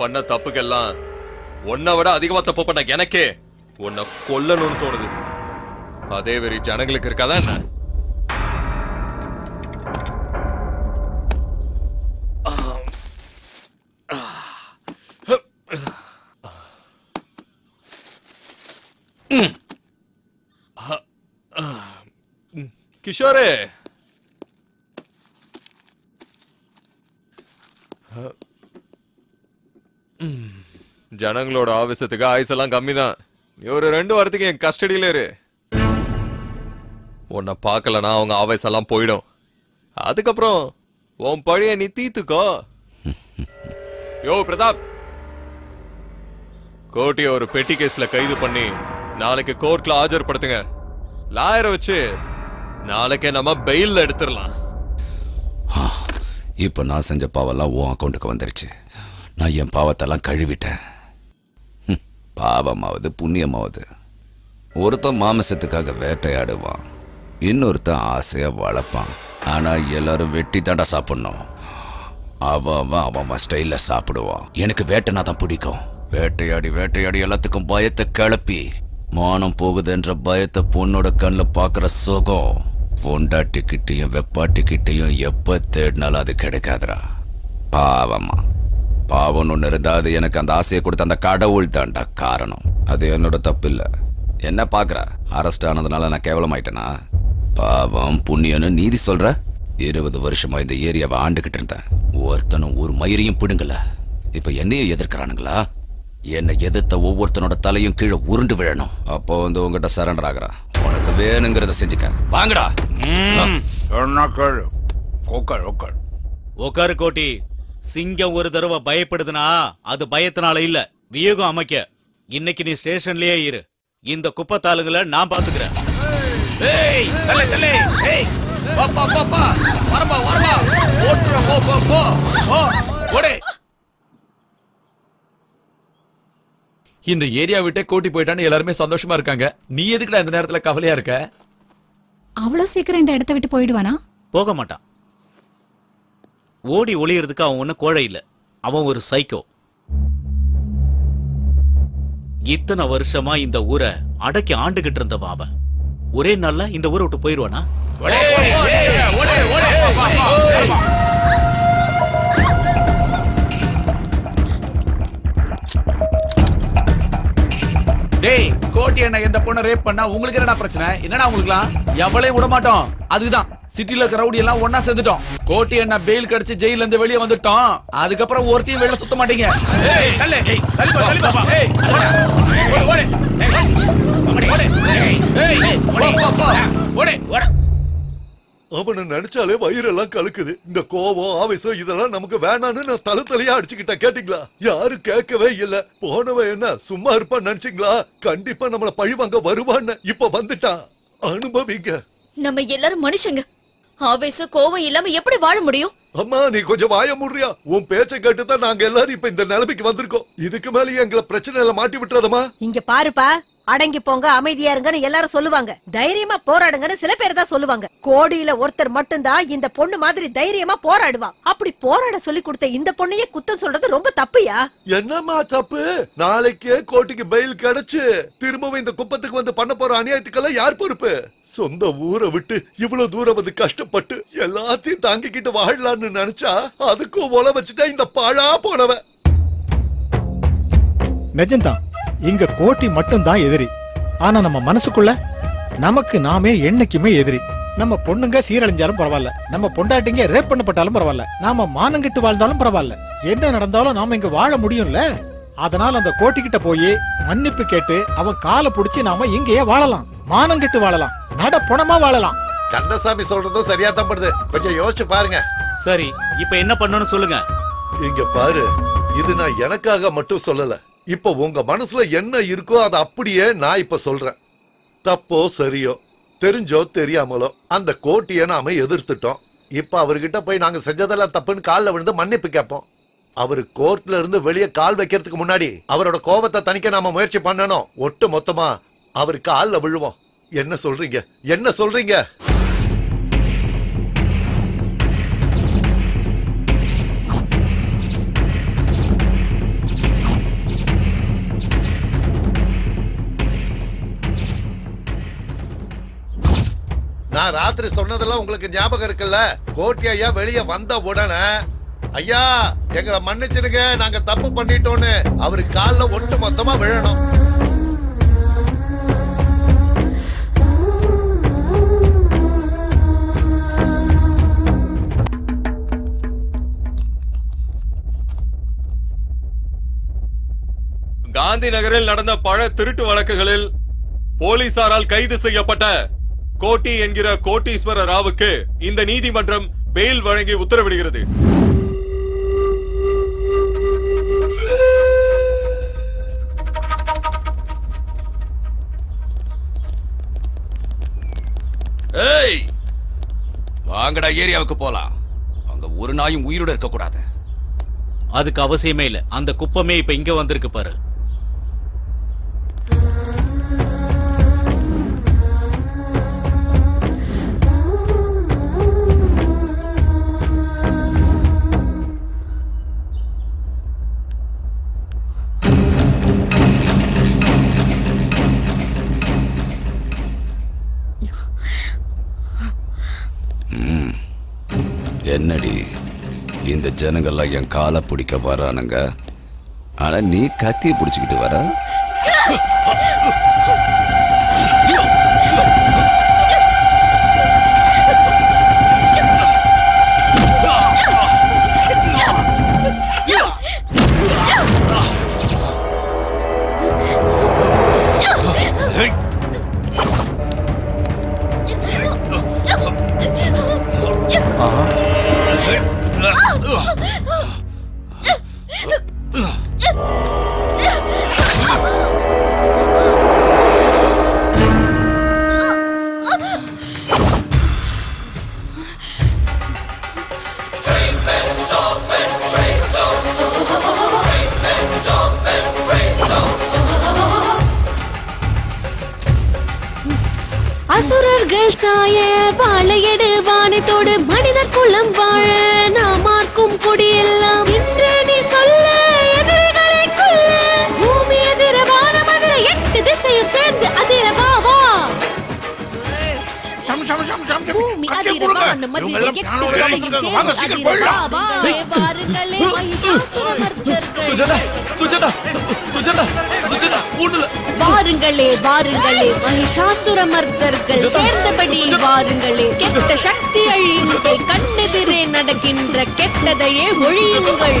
பண்ண தப்புக்கெல்லாம் உன்னை விட அதிகமா தப்பு பண்ண எனக்கே. உன்னை கொல்லணும்னு தோணுது. அதே வெறி ஜனங்களுக்கு இருக்காதா என்ன? கிஷோரே. ஜனங்களோட ஆவேசத்துக்கு ஆயுஸ் எல்லாம் கம்மி தான் ஒரு ரெண்டு வாரத்துக்கு என் கஸ்டடியில இரு. உன்னை பார்க்கலனா அவங்க ஆவேசெல்லாம் போயிடும். அதுக்கப்புறம் உன் பழைய நீ தீத்துக்கோ. யோ பிரதாப். கோட்டிய ஒரு பெட்டி கேஸ்ல கைது பண்ணி நாளைக்கு கோர்ட்ல ஆஜர்படுத்துங்க. லாயரை வச்சு நாளைக்கே நம்ம பெயில்ல எடுத்துடலாம். இப்போ நான் செஞ்ச பாவெல்லாம் உன் அக்கௌண்ட்டுக்கு வந்துருச்சு. நான் என் பாவத்தெல்லாம் கழுவிட்டேன். பாவமாவது புண்ணியமாவது. ஒருத்தன் மாமிசத்துக்காக வேட்டையாடுவான். இன்னொருத்தன் ஆசையாக வளர்ப்பான். ஆனால் எல்லாரும் வெட்டி தாண்டா சாப்பிட்ணும். அவன் அவன் ஸ்டைலில் சாப்பிடுவான். எனக்கு வேட்டைனா தான் பிடிக்கும். வேட்டையாடி வேட்டையாடி எல்லாத்துக்கும் பயத்தை கிளப்பி. மானம் போகுதுன்ற பயத்தை பொண்ணோட கண்ணில் பார்க்குற சுகம். பொண்டாட்டிக்கிட்டையும் வெப்பாட்டிக்கிட்டையும் எப்போ தேடினாலும் அது கிடைக்காதரா பாவமா. பாவம்னு ஒன்று இருந்தா அது எனக்கு அந்த ஆசையை கொடுத்த அந்த கடவுள் தான்டா காரணம். அது என்னோட தப்பு இல்லை என்ன பார்க்குற அரெஸ்ட் ஆனதுனால நான் கேவலமாயிட்டேனா? பாவம் புண்ணியன்னு நீதி சொல்ற? இருபது வருஷமா இந்த ஏரியாவை ஆண்டுகிட்டு இருந்தேன். ஒருத்தனும் ஒரு மயிரையும் பிடுங்கல. இப்ப என்னையும் எதிர்க்கிறானுங்களா? என்னை எதிர்த்த ஒவ்வொருத்தனோட தலையும் கீழே உருண்டு விழணும். அப்போ வந்து உங்ககிட்ட சரண்டர் ஆகுறான் உனக்கு வேணுங்கிறத செஞ்சுக்க. வாங்கடா. உட்கார் உட்கார் உக்காரு கோட்டி. சிங்கம் ஒரு தடவை பயப்படுதுன்னா அது பயத்தினால இல்ல. வியூகம் அமைக்க. இன்னைக்கு நீ ஸ்டேஷன்லயே இரு. இந்த குப்பத்தாளுங்களை நான் பாத்துக்கிறேன். இந்த ஏரியா விட்டே கோட்டி போயிட்டான்னு எல்லாருமே சந்தோஷமா இருக்காங்க. நீ எதுக்குடா இந்த நேரத்துல கவலையா இருக்க? அவ்வளவு சீக்கிரம் இந்த இடத்த விட்டு போயிடுவானா? போக மாட்டான். ஓடி ஒளியறதுக்கு அவன் ஒன்றும் கோழை இல்லை அவன் ஒரு சைக்கோ இத்தனை வருஷமா இந்த ஊரை அடக்கி ஆண்டுகிட்டு இருந்தவன் அவன் ஒரே நாள்ல இந்த ஊரை விட்டு போயிருவானா டேய் கோட்டி என்ன எந்த பொண்ணை ரேப் பண்ணா உங்களுக்கு என்னடா பிரச்சனை என்னடா உங்களுக்குலாம் எவ்வளவு விட மாட்டோம் அதுதான் சிட்டில ரவுடி எல்லாம் ஒண்ணா சேர்ந்துட்டோம். கோட்டி என்ன பெயில் கடிச்சு ஜெயில இருந்து வெளியே வந்துட்டோம். அதுக்கப்புறம் ஒருத்தையும் வெளில சுத்த மாட்டீங்க. அவனை நினைச்சாலே வயிறெல்லாம் கலக்குது இந்த கோபம் ஆவேசம் இதெல்லாம் நமக்கு வேணான்னு நான் தலை தலையா அடிச்சுக்கிட்டேன். கேட்டீங்களா? யாரும் கேட்கவே இல்ல. போனவன் என்ன சும்மா இருப்பான்னு நினைச்சீங்களா? கண்டிப்பா நம்மள பழிவாங்க வருவான்னு இப்ப வந்துட்டான். அனுபவிங்க. நம்ம எல்லாரும் மனுஷங்க. ஆவேசம் கோவம் இல்லாம எப்படி வாழ முடியும்? அம்மா நீ கொஞ்சம் வாய முடுறியா? உன் பேச்சை கேட்டு தான் நாங்க எல்லாரும் இப்ப இந்த நிலைமைக்கு வந்திருக்கோம். இதுக்கு மேல எங்களை பிரச்சனையில மாட்டி விட்டுறதமா இங்க பாருப்பா அடங்கி போங்க அமைதியா இருங்கன்னு எல்லாரும் சொல்லுவாங்க. தைரியமா போராடுங்கன்னு சில பேர் தான் சொல்லுவாங்க. கோடியில ஒருத்தர் மட்டும்தான் இந்த பொண்ணு மாதிரி தைரியமா போராடுவா. அப்படி போராட சொல்லி கொடுத்த இந்த பொண்ணையே குத்தம் சொல்றது ரொம்ப தப்புயா? என்னம்மா தப்பு? நாளைக்கே கோர்ட்டுக்கு பெயில் கிடைச்சு திரும்பவும் இந்த குப்பத்துக்கு வந்து பண்ண போற அநியாயத்துக்கெல்லாம் யார் பொறுப்பு? சொந்த ஊரை விட்டு இவ்வளவு தூரம் வந்து கஷ்டப்பட்டு எல்லாத்தையும் தாங்கிக்கிட்டு வாழலாம்னு நினைச்சா அதுக்கும் ஒல வச்சுட்டா இந்த பாழா போனவன். நிஜம்தான் இங்க கோட்டி மட்டும்தான் எதிரி. ஆனா நம்ம மனசுக்குள்ள நமக்கு நாமே என்னைக்குமே எதிரி. நம்ம பொண்ணுங்க சீரழிஞ்சாலும் பரவாயில்ல. நம்ம பொண்டாட்டிங்க ரேப் பண்ணப்பட்டாலும் பரவாயில்ல. நாம மானங்கிட்டு வாழ்ந்தாலும் பரவாயில்ல. என்ன நடந்தாலும் நாம இங்க வாழ முடியும்ல? அதனால அந்த கோட்டிக்கிட்ட போய் மன்னிப்பு கேட்டு அவன் காலை புடிச்சு நாம இங்கேயே வாழலாம். மானங்கிட்டு வாழலாம். நட பொணமா வாழலாம். கந்தசாமி சொல்றதும் சரியா தான் படுது. கொஞ்சம் யோசிச்சு பாருங்க. சரி இப்ப என்ன பண்ணணும்னு சொல்லுங்க. இங்க பாரு இது நான் எனக்காக மட்டும் சொல்லல. இப்ப உங்க மனசுல என்ன இருக்கோ அதை அப்படியே நான் இப்ப சொல்றேன். தப்போ சரியோ தெரிஞ்சோ தெரியாமலோ அந்த கோட்டியை நாம எதிர்த்துட்டோம். இப்ப அவர்கிட்ட போய் நாங்க செஞ்சதெல்லாம் தப்புன்னு காலில் விழுந்து மன்னிப்பு கேட்போம். அவர் கோர்ட்ல இருந்து வெளியே கால் வைக்கிறதுக்கு முன்னாடி அவரோட கோபத்தை தணிக்க நாம முயற்சி பண்ணணும். ஒட்டு மொத்தமா அவர் காலில் விழுவோம். என்ன சொல்றீங்க? என்ன சொல்றீங்க? நான் ராத்திரி சொன்னதெல்லாம் உங்களுக்கு ஞாபகம் இருக்குல்ல? கோட்டி ஐயா வெளியே வந்த உடனே ஐயா எங்களை மன்னிச்சிடுங்க நாங்க தப்பு பண்ணிட்டோம்னு. அவரு கால்ல ஒட்டு மொத்தமா விழணும். காந்தி நகரில் நடந்த பழ திருட்டு வழக்குகளில் போலீசாரால் கைது செய்யப்பட்ட கோட்டி என்கிற கோட்டீஸ்வர ராவுக்கு இந்த நீதிமன்றம் பெயில் வழங்கி உத்தரவிடுகிறது. ஏய்! வாங்கடா ஏரியாவுக்கு போலாம். அங்க ஒரு நாயும் உயிரோட இருக்க கூடாது அதுக்கு அவசியமே இல்லை. அந்த குப்பமே இப்ப இங்க வந்திருக்கு பாரு. ஜனங்கள்லாம் என் காலை பிடிக்க வரானுங்க. ஆனால் நீ கத்தியை பிடிச்சிக்கிட்டு வர. [laughs] வாருங்களே வாருங்களே மகிஷாசுரமர்த்தர்கள் சேர்ந்தபடி வாருங்களே கெட்ட சக்தி அழியுங்கள் கண்ணெதிரே நடக்கின்ற கெட்டதையே ஒழியுங்கள்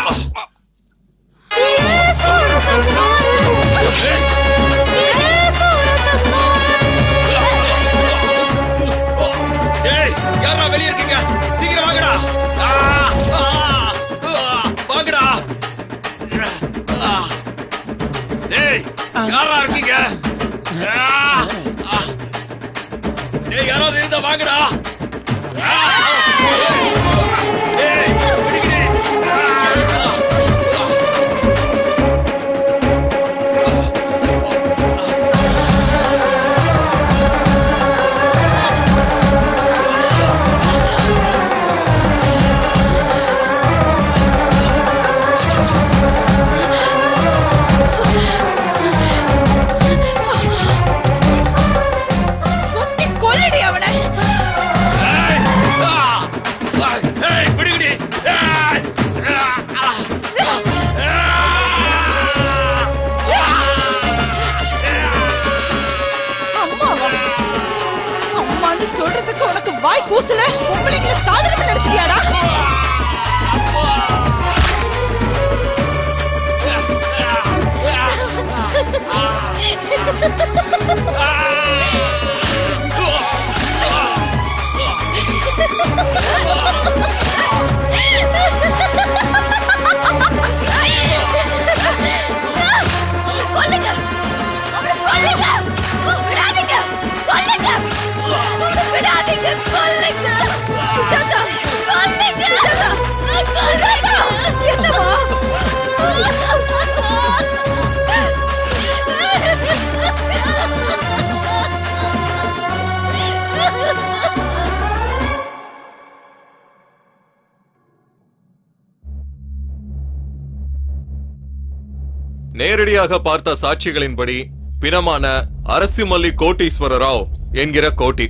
நேரடியாக பார்த்த சாட்சிகளின்படி பிணமான அரசிமல்லி கோட்டீஸ்வர ராவ் என்கிற கோட்டி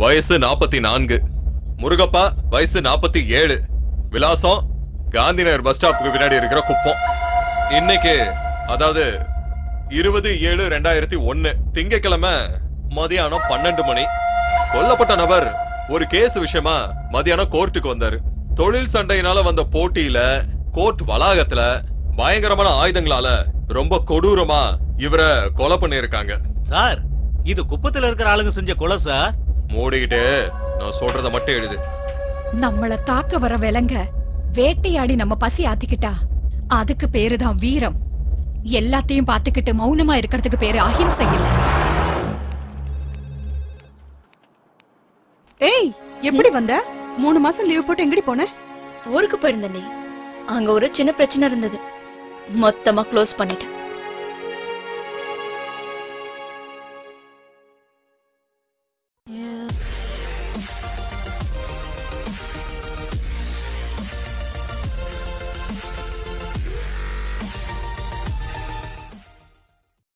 வயசு நாற்பத்தி நான்கு முருகப்பா வயசு நாற்பத்தி ஏழு. விலாசம் காந்திநகர் பஸ் ஸ்டாப்புக்கு பின்னாடி இருக்கிற குப்பம். இன்னைக்கு அதாவது இருபது ஏழு ரெண்டாயிரத்தி ஒன்னு திங்கக்கிழமை மதியானம் பன்னெண்டு மணி. கொல்லப்பட்ட நபர் ஒரு கேஸ் விஷயமா மதியானம் கோர்ட்டுக்கு வந்தாரு. தொழில் சண்டையினால வந்த போட்டியில கோர்ட் வளாகத்துல பயங்கரமான ஆயுதங்களால ரொம்ப கொடூரமா இவரை கொலை பண்ணிருக்காங்க சார் இது குப்பத்துல இருக்கிற ஆளுங்க செஞ்ச கொலை சார். மூடிக்கிட்டு நான் சொல்றத மட்டும் எழுது. நம்மள தாக்க வர விலங்க வேட்டையாடி நம்ம பசி ஆத்திக்கிட்டா? அதுக்கு பேருதான் வீரம். எல்லாத்தையும் பார்த்துக்கிட்டு மௌனமா இருக்கிறதுக்கு பேரு அஹிம்சை இல்ல. ஏய் எப்படி வந்த? மூணு மாசம் லீவ் போட்டு எங்கடி போன? ஊருக்கு போயிருந்தேனே. அங்க ஒரு சின்ன பிரச்சனை இருந்தது. மொத்தமா க்ளோஸ் பண்ணிட்டேன்.